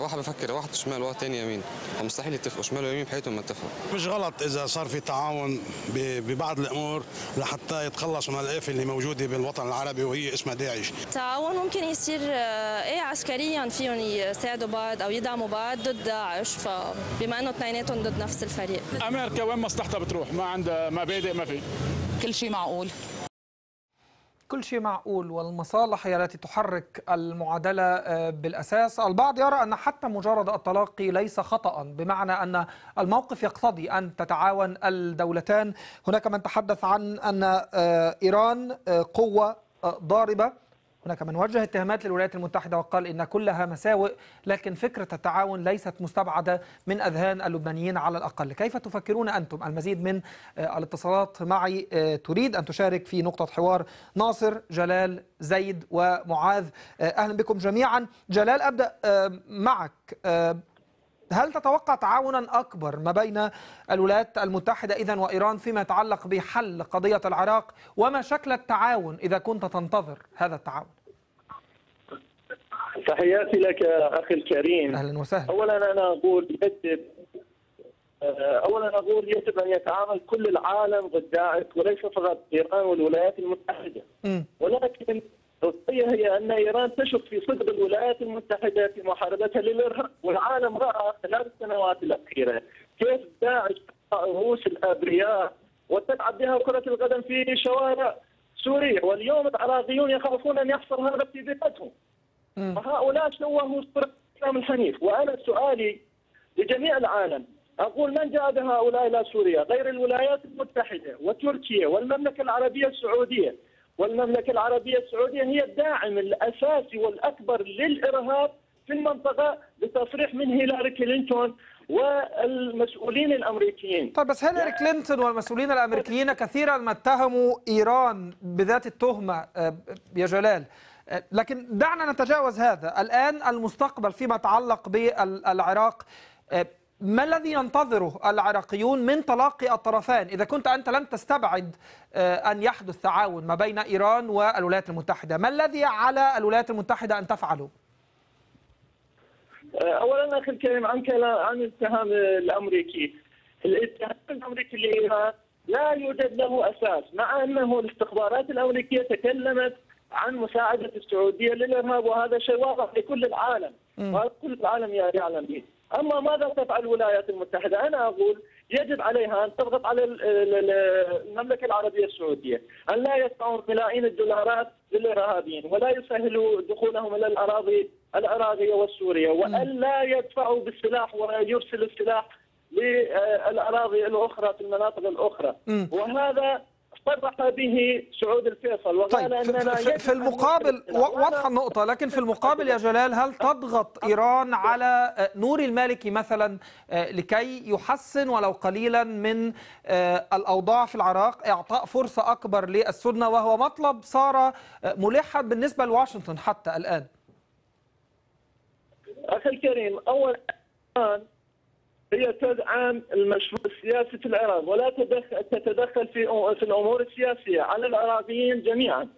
واحد بفكر واحد شمال وواحد تاني يمين. فمستحيل يتفقوا شمال ويمين بحياتهم ما اتفقوا. مش غلط إذا صار في تعاون ببعض الأمور لحتى يتخلصوا من الآفة اللي موجودة بالوطن العربي وهي اسمها داعش. التعاون ممكن يصير آه، إيه عسكريا فيهم يساعدوا بعض أو يدعموا بعض ضد داعش. فبما إنه اثنيناتهم ضد نفس الفريق. أمريكا وين مصلحتها بتروح ما عندها مبادئ ما في. كل شيء معقول. كل شيء معقول والمصالح هي التي تحرك المعادلة آه، بالأساس. البعض يرى أن حتى مجرد التلاقي ليس خطأ بمعنى أن الموقف يقتضي أن تتعاون الدولتان. هناك من تحدث عن أن آه، إيران آه، قوة ضاربة. هناك من وجه اتهامات للولايات المتحدة وقال إن كلها مساوئ لكن فكرة التعاون ليست مستبعدة من أذهان اللبنانيين على الأقل. كيف تفكرون أنتم؟ المزيد من آه، الاتصالات معي آه، تريد أن تشارك في نقطة حوار ناصر جلال زيد ومعاذ. آه، أهلا بكم جميعا. جلال أبدأ معك. هل تتوقع تعاونا أكبر ما بين الولايات المتحدة إذا وإيران فيما يتعلق بحل قضية العراق وما شكل التعاون إذا كنت تنتظر هذا التعاون؟ تحياتي لك أخي الكريم. أهلا وسهلا. اولا أنا أقول يجب آه، اولا أقول يجب أن يتعامل كل العالم ضد داعش وليس فقط إيران والولايات المتحدة. مم. ولكن القضية هي أن إيران تشك في صدق الولايات المتحدة في محاربتها للإرهاب والعالم رأى خلال السنوات الأخيرة كيف داعش رؤوس الأبرياء وتلعب بها كرة القدم في شوارع سوريا واليوم العراقيون يخافون أن يحصل هذا في بيئتهم وهؤلاء شوهوا صورة الإسلام الحنيف. وأنا سؤالي لجميع العالم أقول من جاء بهؤلاء إلى سوريا؟ غير الولايات المتحدة وتركيا والمملكة العربية السعودية. والمملكة العربية السعودية هي الداعم الأساسي والأكبر للإرهاب في المنطقة بتصريح من هيلاري كلينتون والمسؤولين الأمريكيين. طيب بس هيلاري كلينتون والمسؤولين الأمريكيين كثيرا ما اتهموا إيران بذات التهمة آه، يا جلال. آه، لكن دعنا نتجاوز هذا. الآن المستقبل فيما يتعلق بالعراق آه، ما الذي ينتظره العراقيون من تلاقي الطرفين إذا كنت أنت لم تستبعد آه، أن يحدث تعاون ما بين إيران والولايات المتحدة ما الذي على الولايات المتحدة أن تفعله؟ اولا أخي الكريم عن عن الاتهام الأمريكي. الاتهام الأمريكي لإيران لا يوجد له أساس مع أنه الاستخبارات الأمريكية تكلمت عن مساعدة السعودية للإرهاب وهذا شيء واضح لكل العالم. وهذا كل العالم يعلم به. أما ماذا تفعل الولايات المتحدة؟ أنا أقول يجب عليها أن تضغط على ال- ال- ال- المملكة العربية السعودية أن لا يدفعوا ملايين الدولارات للإرهابيين ولا يسهلوا دخولهم إلى الاراضي العراقيه والسورية وأن لا يدفعوا بالسلاح ويرسل السلاح للأراضي الأخرى في المناطق الأخرى. وهذا صرح به سعود الفيصل وقال طيب في, إننا في, في المقابل و- واضحة النقطة لكن في المقابل يا جلال هل تضغط إيران على آه، نور المالكي مثلا آه، لكي يحسن ولو قليلا من الأوضاع في العراق إعطاء فرصة أكبر للسنة وهو مطلب صار ملحا بالنسبة لواشنطن حتى الآن؟ أخي الكريم أول الان هي تدعم المشروع السياسي في العراق ولا تدخل تتدخل في في الأمور السياسية على العراقيين جميعا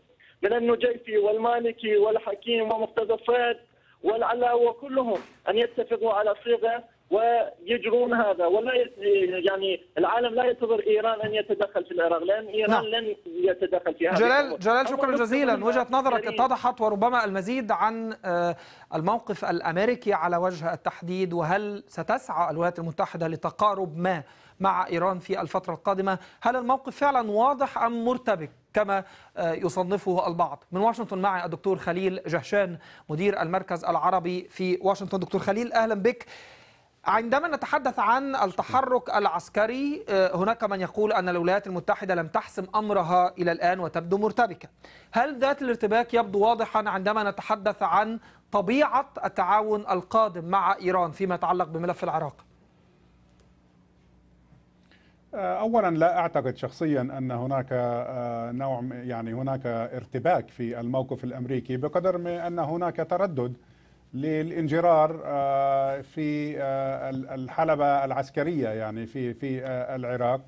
من النجيفي والمالكي والحكيم ومقتدى فؤاد والعلاء وكلهم أن يتفقوا على صيغة ويجرون هذا ولا يعني العالم لا ينتظر إيران أن يتدخل في العراق لأن إيران نعم. لن يتدخل في هذه جلال الأمور. جلال شكرا جزيلا وجهة نظرك. اتضحت وربما المزيد عن آه، الموقف الأمريكي على وجه التحديد وهل ستسعى الولايات المتحدة لتقارب ما مع إيران في الفترة القادمة هل الموقف فعلا واضح أم مرتبك كما آه، يصنفه البعض من واشنطن معي الدكتور خليل جهشان مدير المركز العربي في واشنطن دكتور خليل أهلا بك عندما نتحدث عن التحرك العسكري آه، هناك من يقول أن الولايات المتحدة لم تحسم أمرها إلى الآن وتبدو مرتبكة. هل ذات الارتباك يبدو واضحا عندما نتحدث عن طبيعة التعاون القادم مع إيران فيما يتعلق بملف العراق؟ اولا لا أعتقد شخصيا أن هناك آه، نوع يعني هناك ارتباك في الموقف الأمريكي بقدر ما أن هناك تردد. للانجرار آه، في آه، الحلبة العسكرية يعني في في آه، العراق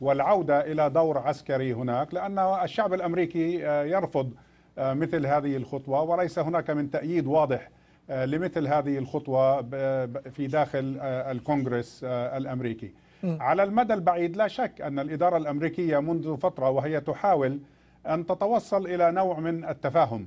والعودة إلى دور عسكري هناك لأن الشعب الأمريكي يرفض مثل هذه الخطوة وليس هناك من تأييد واضح لمثل هذه الخطوة في داخل الكونغرس الأمريكي. على المدى البعيد لا شك أن الإدارة الأمريكية منذ فترة وهي تحاول أن تتوصل إلى نوع من التفاهم.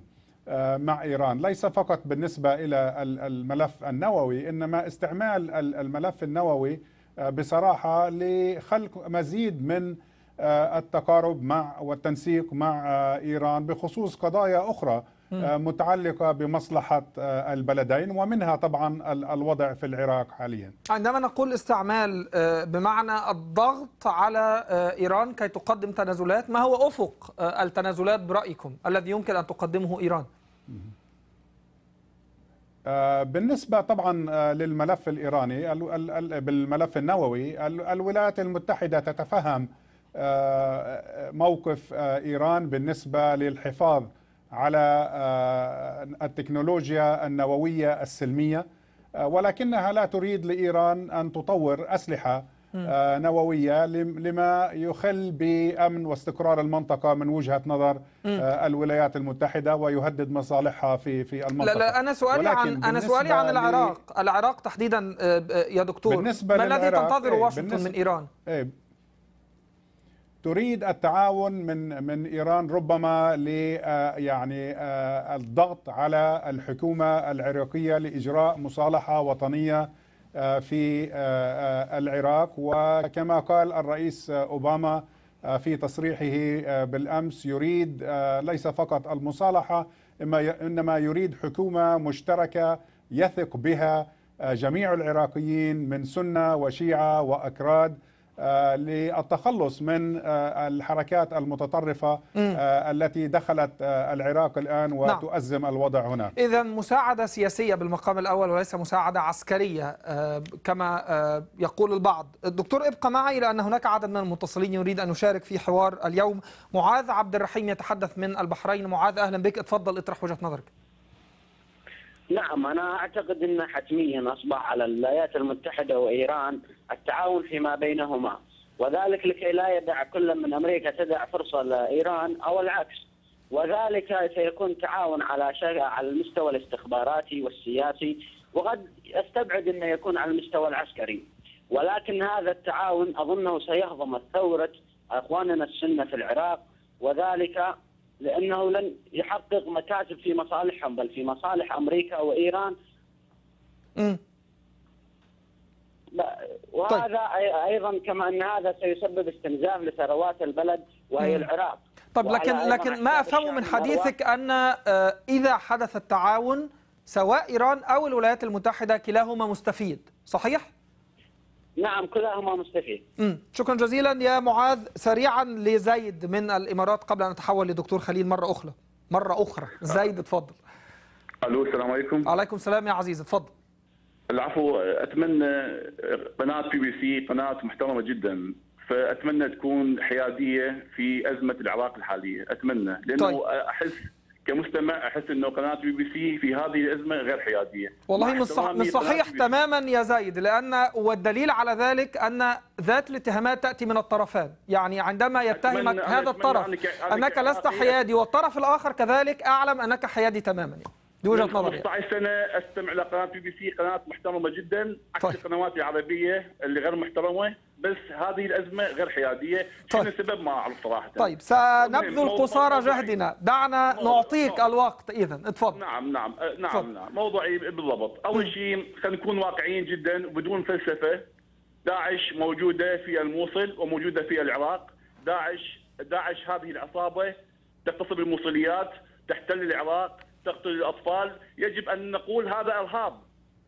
مع إيران. ليس فقط بالنسبة إلى ال- الملف النووي إنما استعمال ال- الملف النووي آه، بصراحة لخلق مزيد من آه، التقارب مع والتنسيق مع آه، إيران بخصوص قضايا أخرى آه، متعلقة بمصلحة آه، البلدين ومنها طبعا ال- الوضع في العراق حاليا. عندما نقول استعمال آه، بمعنى الضغط على آه، إيران كي تقدم تنازلات ما هو أفق آه، التنازلات برأيكم الذي يمكن أن تقدمه إيران؟ آه، بالنسبة طبعا آه، للملف الإيراني ال- ال- ال- بالملف النووي ال- الولايات المتحدة تتفهم آه، موقف آه، إيران بالنسبة للحفاظ على آه، التكنولوجيا النووية السلمية آه، ولكنها لا تريد لإيران أن تطور أسلحة آه، نووية لم- لما يخل بأمن واستقرار المنطقة من وجهة نظر آه، الولايات المتحدة ويهدد مصالحها في في لا المنطقة. لا أنا سؤالي عن أنا سؤالي عن العراق. العراق تحديدا آه، آه، يا دكتور بالنسبة ما الذي تنتظره إيه، واشنطن من إيران؟ إيه، تريد التعاون من من إيران ربما ل آه، يعني آه، الضغط على الحكومة العراقية لإجراء مصالحة وطنية آه، في آه، آه، العراق وكما قال الرئيس آه، أوباما آه، في تصريحه آه، بالأمس يريد آه، ليس فقط المصالحة إنما يريد حكومة مشتركة يثق بها آه، جميع العراقيين من سنة وشيعة وأكراد. آه، للتخلص من آه، الحركات المتطرفة آه، التي دخلت آه، العراق الآن وتؤزم الوضع هناك. إذا مساعدة سياسية بالمقام الأول وليس مساعدة عسكرية آه، كما آه، يقول البعض. الدكتور ابقى معي لأن هناك عدد من المتصلين يريد أن يشارك في حوار اليوم. معاذ عبد الرحيم يتحدث من البحرين. معاذ أهلا بك. اتفضل اطرح وجهة نظرك. نعم أنا أعتقد أن حتميا أصبح على الولايات المتحدة وإيران التعاون فيما بينهما وذلك لكي لا يدع كل من أمريكا تدع فرصة لإيران أو العكس وذلك سيكون تعاون على على المستوى الاستخباراتي والسياسي وقد أستبعد إنه يكون على المستوى العسكري ولكن هذا التعاون أظنه سيهضم ثوره إخواننا السنة في العراق وذلك لأنه لن يحقق مكاسب في مصالحهم بل في مصالح أمريكا وإيران. لا وهذا أي- أيضا كما أن هذا سيسبب استنزاف لثروات البلد وهي مم. العراق. وعلى لكن لكن ما أحساب أفهمه من حديثك أن آه، إذا حدث التعاون سواء إيران أو الولايات المتحدة كلاهما مستفيد صحيح؟ نعم كلاهما مستفيد. شكرا جزيلا يا معاذ. سريعا لزيد من الإمارات قبل أن نتحول لدكتور خليل مرة أخرى. مرة أخرى. زيد اتفضل. ألو السلام عليكم. عليكم السلام يا عزيز اتفضل. العفو أتمنى قناة بي بي سي قناة محترمة جدا. فأتمنى تكون حيادية في أزمة العراق الحالية. أتمنى لأنه طيب. أحس كمستمع أحس إنه قناة بي بي سي في هذه الأزمة غير حيادية والله مش صح لقناة صحيح. تماما يا زيد لأن والدليل على ذلك أن ذات الاتهامات تأتي من الطرفان يعني عندما يتهمك هذا الطرف أنك- أنك لست. حيادي والطرف الآخر كذلك أعلم أنك حيادي تماما يعني. دي وجهة من نظري. 15 سنة أستمع لقناه بي بي سي قناة محترمة جدا عكس القنوات العربية اللي غير محترمة بس هذه الأزمة غير حيادية. شنو السبب؟ ما أعرف صراحة. طيب سنبذل موضوع- قصارى. جهدنا. دعنا نعطيك الوقت إذا اتفضل. نعم نعم أه، نعم نعم. موضوعي بالضبط. أول شيء خلينا نكون واقعيين جدا وبدون فلسفة داعش موجودة في الموصل وموجودة في العراق. داعش داعش هذه العصابة تغتصب الموصليات تحتل العراق تقتل الأطفال يجب أن نقول هذا إرهاب.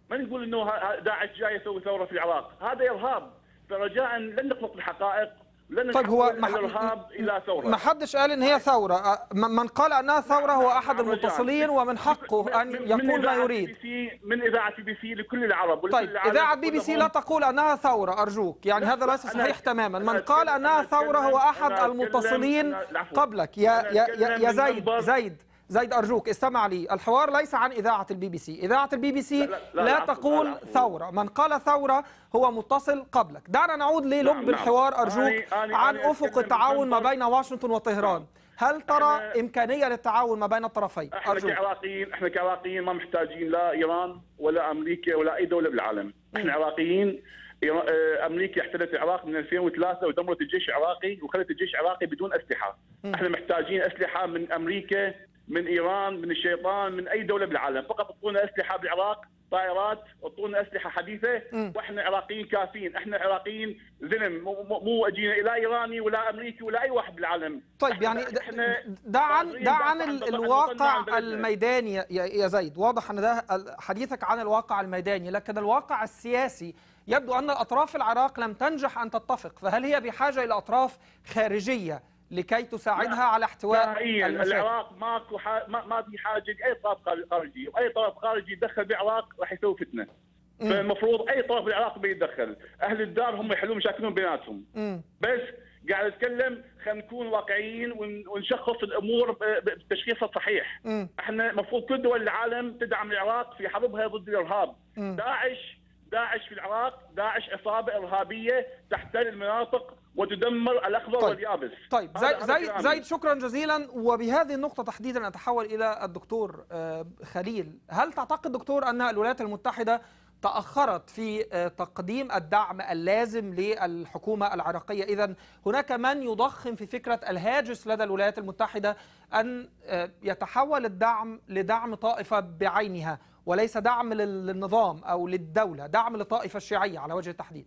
ما نقول إنه داعش جاي يسوي ثورة في العراق. هذا إرهاب. فرجاء لن نخلط الحقائق لن طيب هو مح- الإرهاب إلى ثورة. ما حدش قال إن هي ثورة. أ- م- من قال أنها ثورة هو أحد نعم،. المتصلين ومن حقه أن يقول ما يريد. من إذاعة بي بي سي لكل العرب طيب إذاعة بي بي سي لا. تقول أنها ثورة. أرجوك. يعني هذا ليس صحيح تماما. من قال أنها ثورة هو أحد- المتصلين. قبلك. يا يا يا, زيد زيد زيد أرجوك استمع لي. الحوار ليس عن إذاعة البي بي سي إذاعة البي بي سي لا، لا, لا، لا، تقول لا،. ثورة. من قال ثورة هو متصل قبلك. دعنا نعود للب نعم، نعم. الحوار أرجوك عن أفق التعاون ما بين واشنطن وطهران. هل ترى إمكانية للتعاون ما بين الطرفين؟ إحنا أرجوك. كعراقيين إحنا كعراقيين ما محتاجين لا إيران ولا أمريكا ولا أي دولة بالعالم، إحنا عراقيين آه، أمريكا احتلت العراق من 2003 ودمرت الجيش العراقي وخلت الجيش العراقي بدون أسلحة، إحنا محتاجين أسلحة من أمريكا من إيران من الشيطان من أي دولة بالعالم، فقط أعطونا أسلحة بالعراق طائرات أعطونا أسلحة حديثة وإحنا عراقيين كافيين، إحنا عراقيين زلم مو, أجينا لا إيراني ولا أمريكي ولا أي واحد بالعالم. طيب يعني ده عن ده عن ال- الواقع الميداني يا- زيد. واضح إن ده حديثك عن الواقع الميداني لكن الواقع السياسي يبدو أن الأطراف العراق لم تنجح أن تتفق. فهل هي بحاجة إلى أطراف خارجية لكي تساعدها على احتواء العراق ماكو ح... ما, ما في حاجة لاي طرف خارج- خارجي واي طرف خارجي يدخل بالعراق راح يسوي فتنة. فالمفروض أي طرف بالعراق بيتدخل. أهل الدار هم يحلون مشاكلهم بيناتهم. بس قاعد أتكلم خلينا نكون واقعيين ون- ونشخص الأمور بالتشخيص الصحيح مم. إحنا المفروض كل دول العالم تدعم العراق في حربها ضد الإرهاب. داعش داعش في العراق داعش عصابه إرهابية تحتل المناطق وتدمر الأخضر طيب. واليابس. طيب هذا- زي زي شكرا جزيلا. وبهذه النقطة تحديدا أتحول إلى الدكتور آه، خليل. هل تعتقد دكتور أن الولايات المتحدة تأخرت في آه، تقديم الدعم اللازم للحكومة العراقية؟ إذا هناك من يضخم في فكرة الهاجس لدى الولايات المتحدة أن آه، يتحول الدعم لدعم طائفة بعينها. وليس دعم لل- للنظام أو للدولة دعم لطائفة الشيعية على وجه التحديد.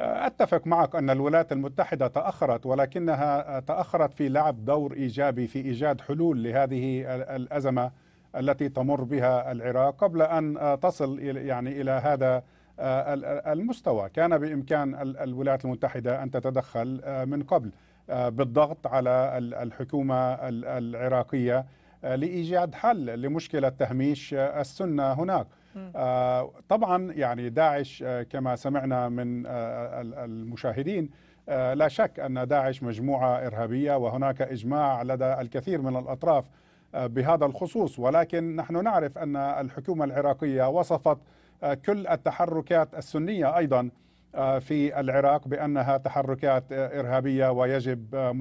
أتفق معك أن الولايات المتحدة تأخرت ولكنها تأخرت في لعب دور إيجابي في إيجاد حلول لهذه ال- الأزمة التي تمر بها العراق قبل أن تصل إلى- يعني إلى هذا ال- المستوى. كان بإمكان ال- الولايات المتحدة أن تتدخل من قبل بالضغط على ال- الحكومة ال- العراقية لإيجاد حل لمشكلة تهميش السنة هناك. آه، طبعا يعني داعش آه، كما سمعنا من آه، ال- المشاهدين آه، لا شك أن داعش مجموعة إرهابية وهناك إجماع لدى الكثير من الأطراف آه، بهذا الخصوص. ولكن نحن نعرف أن الحكومة العراقية وصفت آه، كل التحركات السنية أيضا آه، في العراق بأنها تحركات آه، إرهابية ويجب آه،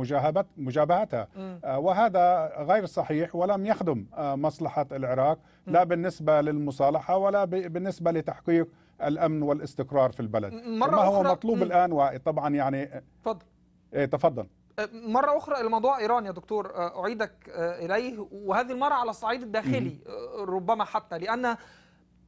مجابهتها. آه، وهذا غير صحيح ولم يخدم آه، مصلحة العراق. لا بالنسبة للمصالحة ولا ب- بالنسبة لتحقيق الأمن والاستقرار في البلد. مرة ما هو أخرى- مطلوب مم. الآن وطبعا يعني تفضل. إيه، تفضل. مرة أخرى إلى موضوع إيران يا دكتور. آه، أعيدك آه، إليه. وهذه المرة على الصعيد الداخلي آه، ربما حتى لأن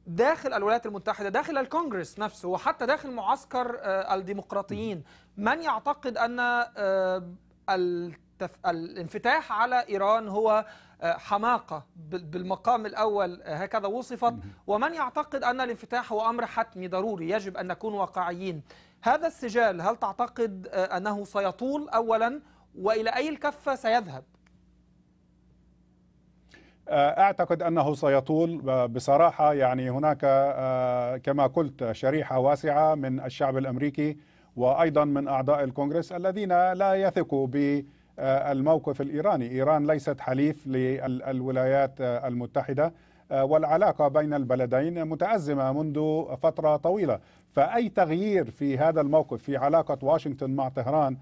داخل الولايات المتحدة داخل الكونغرس نفسه وحتى داخل معسكر آه، الديمقراطيين من يعتقد أن آه، التف... الانفتاح على إيران هو آه، حماقة بال- بالمقام الأول هكذا وصفت. ومن يعتقد أن الانفتاح هو أمر حتمي ضروري يجب أن نكون واقعيين. هذا السجال هل تعتقد أنه سيطول أولا؟ وإلى أي الكفة سيذهب؟ أعتقد أنه سيطول بصراحة يعني هناك آه، كما قلت شريحة واسعة من الشعب الأمريكي وأيضا من أعضاء الكونغرس الذين لا يثقوا بالموقف الإيراني. إيران ليست حليف للولايات المتحدة آه، والعلاقة بين البلدين متأزمة منذ فترة طويلة. فأي تغيير في هذا الموقف في علاقة واشنطن مع طهران آه،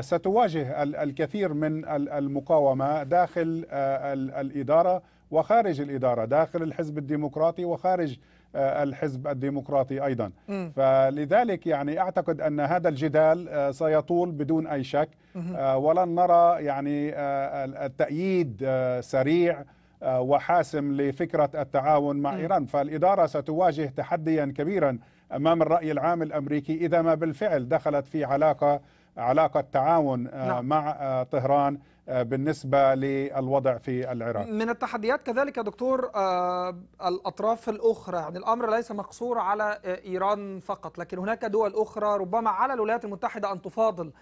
ستواجه ال- الكثير من ال- المقاومة داخل آه، ال- الإدارة وخارج الإدارة داخل الحزب الديمقراطي وخارج آه، الحزب الديمقراطي أيضا مم. فلذلك يعني أعتقد أن هذا الجدال آه، سيطول بدون أي شك. آه، ولن نرى يعني آه، التأييد آه، سريع آه، وحاسم لفكرة التعاون مع مم. إيران فالإدارة ستواجه تحديا كبيرا أمام الرأي العام الأمريكي إذا ما بالفعل دخلت في علاقة علاقة تعاون آه، نعم. مع آه، طهران آه، بالنسبة للوضع في العراق. من التحديات كذلك يا دكتور الأطراف الأخرى. يعني الأمر ليس مقصور على إيران فقط لكن هناك دول أخرى ربما على الولايات المتحدة أن تفاضل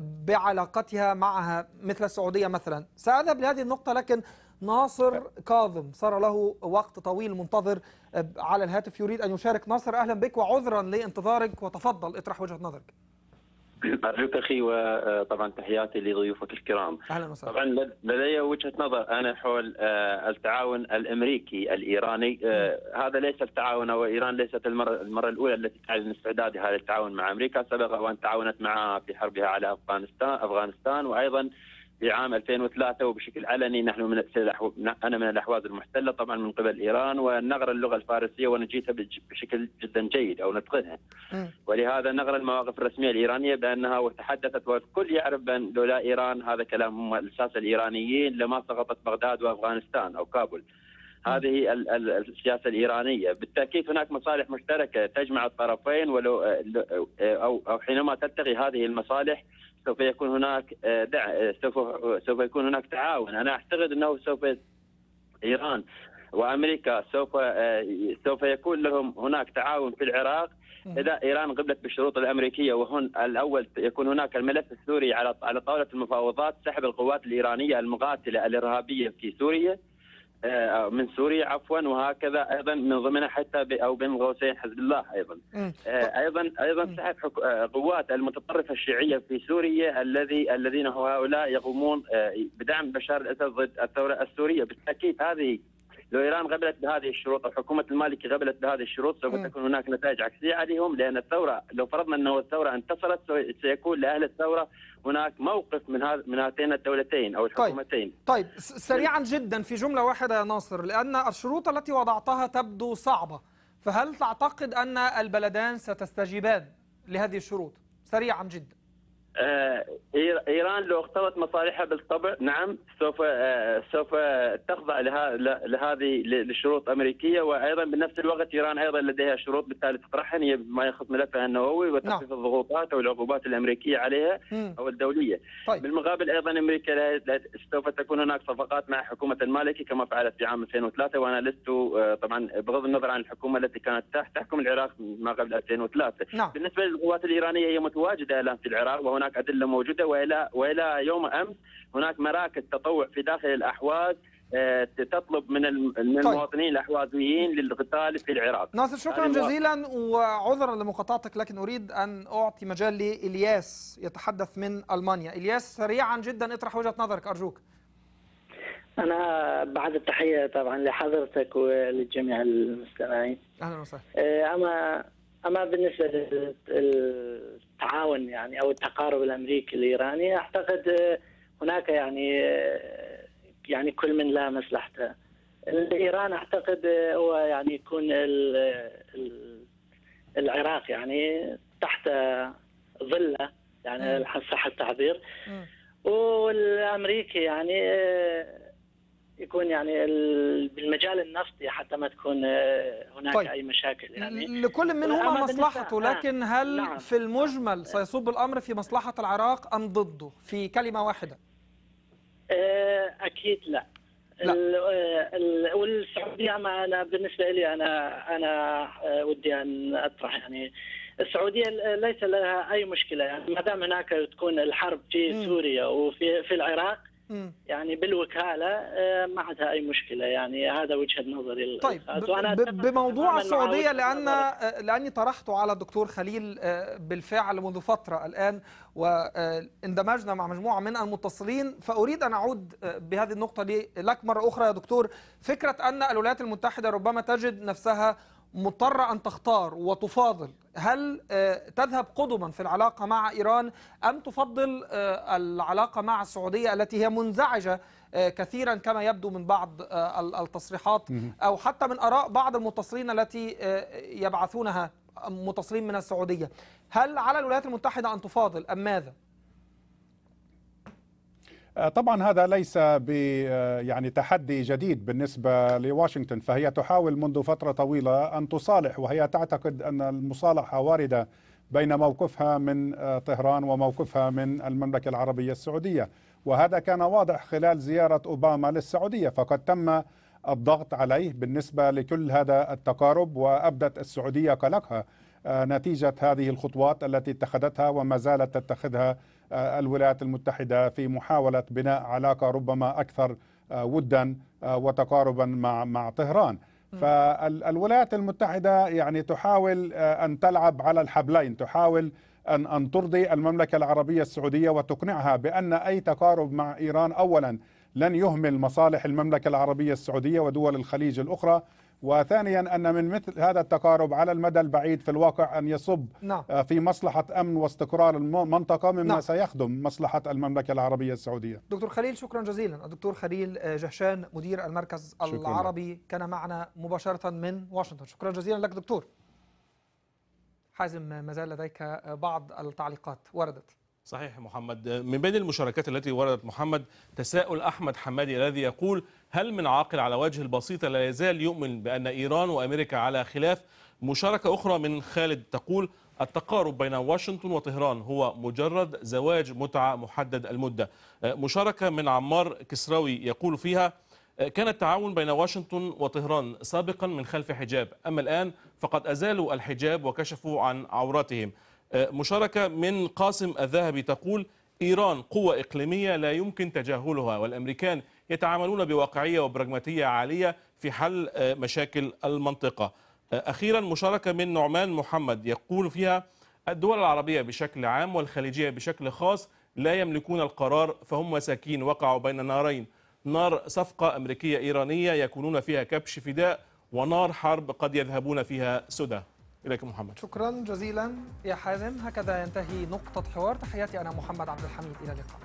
بعلاقتها معها مثل السعودية مثلا. سأذهب لهذه النقطة لكن ناصر كاظم صار له وقت طويل منتظر على الهاتف يريد أن يشارك. ناصر أهلا بك وعذرا لانتظارك وتفضل اطرح وجهة نظرك. أرجوك أخي وطبعا تحياتي لضيوفك الكرام. أهلا وسهلا. طبعا لد- لدي وجهة نظر أنا حول آه، التعاون الأمريكي الإيراني. آه، هذا ليس التعاون وإيران ليست المرة الأولى التي تعلن استعدادها للتعاون مع أمريكا. سبق وأن تعاونت معها في حربها على أفغانستان أفغانستان وأيضا في عام 2003 وبشكل علني نحن من أنا من الأحواز المحتلة طبعا من قبل إيران ونغرى اللغة الفارسية ونجيتها بشكل جدا جيد أو نتقنها. ولهذا نغرى المواقف الرسمية الإيرانية بأنها وتحدثت والكل يعرف بأن لولا إيران هذا كلام هم الساسه الإيرانيين لما سقطت بغداد وأفغانستان أو كابول. هذه ال- ال- السياسة الإيرانية، بالتأكيد هناك مصالح مشتركة تجمع الطرفين ولو أو أو حينما تلتقي هذه المصالح سوف يكون هناك آه، دع... آه، سوف سوف يكون هناك تعاون، أنا أعتقد أنه سوف إيران وأمريكا سوف آه، سوف يكون لهم هناك تعاون في العراق. إذا إيران قبلت بالشروط الأمريكية وهن الأول يكون هناك الملف السوري على على طاولة المفاوضات سحب القوات الإيرانية المقاتلة الإرهابية في سوريا. من سوريا عفوا وهكذا أيضا من ضمنها حتى أو بين قوسين حزب الله أيضا. آه، أيضا أيضا سحب آه، قوات المتطرفة الشيعية في سوريا الذي الذين هؤلاء يقومون آه، بدعم بشار الأسد ضد الثورة السورية. بالتأكيد هذه لو إيران قبلت بهذه الشروط أو حكومة المالكي قبلت بهذه الشروط سوف تكون هناك نتائج عكسية عليهم لأن الثورة لو فرضنا أنه الثورة انتصرت سيكون لأهل الثورة هناك موقف من هذا من هاتين الدولتين أو الحكومتين. طيب س- سريعا جدا في جملة واحدة يا ناصر لأن الشروط التي وضعتها تبدو صعبة. فهل تعتقد أن البلدان ستستجيبان لهذه الشروط؟ سريعا جدا. إيران لو اقتضت مصالحها بالطبع نعم سوف آه، سوف تخضع لهذه لشروط أمريكية وأيضا بنفس الوقت إيران أيضا لديها شروط بالتالي تطرحها هي ما يخص ملفها النووي وتخفيف الضغوطات أو العقوبات الأمريكية عليها أو الدولية. طيب. بالمقابل أيضا أمريكا سوف تكون هناك صفقات مع حكومة المالكي كما فعلت في عام 2003 وأنا لست آه، طبعا بغض النظر عن الحكومة التي كانت تحت تحكم العراق ما قبل 2003 نعم. بالنسبة للقوات الإيرانية هي متواجدة الآن في العراق وهناك أدلة موجودة والى وإلى يوم أمس هناك مراكز تطوع في داخل الأحواز آه، تطلب من من المواطنين الأحوازيين للقتال في العراق. ناصر شكرا جزيلا وعذرا لمقاطعتك لكن أريد أن أعطي مجال لإلياس يتحدث من ألمانيا. إلياس سريعا جدا اطرح وجهة نظرك أرجوك. أنا بعد التحية طبعا لحضرتك ولجميع المستمعين. أهلا وسهلا. آه، أما بالنسبة للتعاون يعني أو التقارب الأمريكي الإيراني أعتقد آه، هناك يعني يعني كل من لا مصلحته. إيران أعتقد آه، هو يعني يكون ال- ال- العراق يعني تحت ظلة يعني صح التعبير. والأمريكي يعني يكون يعني ال- بالمجال النفطي حتى ما تكون آه، هناك طيب. أي مشاكل يعني. لكل منهما مصلحته آه، لكن هل نعم. في المجمل سيصب الأمر في مصلحة العراق أم ضده؟ في كلمة واحدة. آه، أكيد لا, لا. ال- ال- والسعودية ما أنا بالنسبة لي أنا أنا ودي أن أطرح يعني. السعودية ليس لها أي مشكلة يعني. ما دام هناك تكون الحرب في سوريا وفي في العراق يعني بالوكالة آه، ما عندها أي مشكلة. يعني هذا وجهة نظري طيب بموضوع وجهة لأن نظرك. لأني طرحته على الدكتور خليل آه، بالفعل منذ فترة الآن واندمجنا مع مجموعة من المتصلين. فأريد أن أعود آه، بهذه النقطة لي- لك مرة أخرى يا دكتور. فكرة أن الولايات المتحدة ربما تجد نفسها مضطرة أن تختار وتفاضل هل آه، تذهب قدما في العلاقة مع إيران أم تفضل آه، العلاقة مع السعودية التي هي منزعجة آه، كثيرا كما يبدو من بعض ال- التصريحات أو حتى من آراء بعض المتصلين التي يبعثونها متصلين من السعودية هل على الولايات المتحدة أن تفاضل أم ماذا؟ آه، طبعا هذا ليس ب آه، يعني تحدي جديد بالنسبة لواشنطن فهي تحاول منذ فترة طويلة أن تصالح وهي تعتقد أن المصالحة واردة بين موقفها من آه، طهران وموقفها من المملكة العربية السعودية. وهذا كان واضح خلال زيارة أوباما للسعودية فقد تم الضغط عليه بالنسبة لكل هذا التقارب وأبدت السعودية قلقها نتيجة هذه الخطوات التي اتخذتها وما زالت تتخذها الولايات المتحدة في محاولة بناء علاقة ربما أكثر آه، ودا وتقاربا مع مع طهران. فالولايات المتحدة يعني تحاول أن تلعب على الحبلين تحاول أن أن ترضي المملكة العربية السعودية وتقنعها بأن أي تقارب مع إيران أولا لن يهمل مصالح المملكة العربية السعودية ودول الخليج الأخرى. وثانيا أن من مثل هذا التقارب على المدى البعيد في الواقع أن يصب نعم. في مصلحة أمن واستقرار المنطقة مما نعم. سيخدم مصلحة المملكة العربية السعودية. دكتور خليل شكرا جزيلا. الدكتور خليل جهشان مدير المركز شكراً. العربي كان معنا مباشرة من واشنطن. شكرا جزيلا لك دكتور. حازم ما زال لديك بعض التعليقات. وردت. صحيح محمد. من بين المشاركات التي وردت محمد تساؤل أحمد حمادي الذي يقول هل من عاقل على وجه البسيطة لا يزال يؤمن بأن إيران وأمريكا على خلاف؟ مشاركة أخرى من خالد تقول التقارب بين واشنطن وطهران هو مجرد زواج متعة محدد المدة. مشاركة من عمار كسراوي يقول فيها كان التعاون بين واشنطن وطهران سابقا من خلف حجاب أما الآن فقد أزالوا الحجاب وكشفوا عن عوراتهم. مشاركة من قاسم الذهبي تقول إيران قوة إقليمية لا يمكن تجاهلها والأمريكان يتعاملون بواقعية وبراغماتية عالية في حل مشاكل المنطقة. أخيرا مشاركة من نعمان محمد يقول فيها الدول العربية بشكل عام والخليجية بشكل خاص لا يملكون القرار فهم مساكين وقعوا بين نارين. نار صفقة أمريكية إيرانية يكونون فيها كبش فداء ونار حرب قد يذهبون فيها سدى. إليك محمد. شكرا جزيلا. يا حازم هكذا ينتهي نقطة حوار. تحياتي أنا محمد عبد الحميد. إلى اللقاء.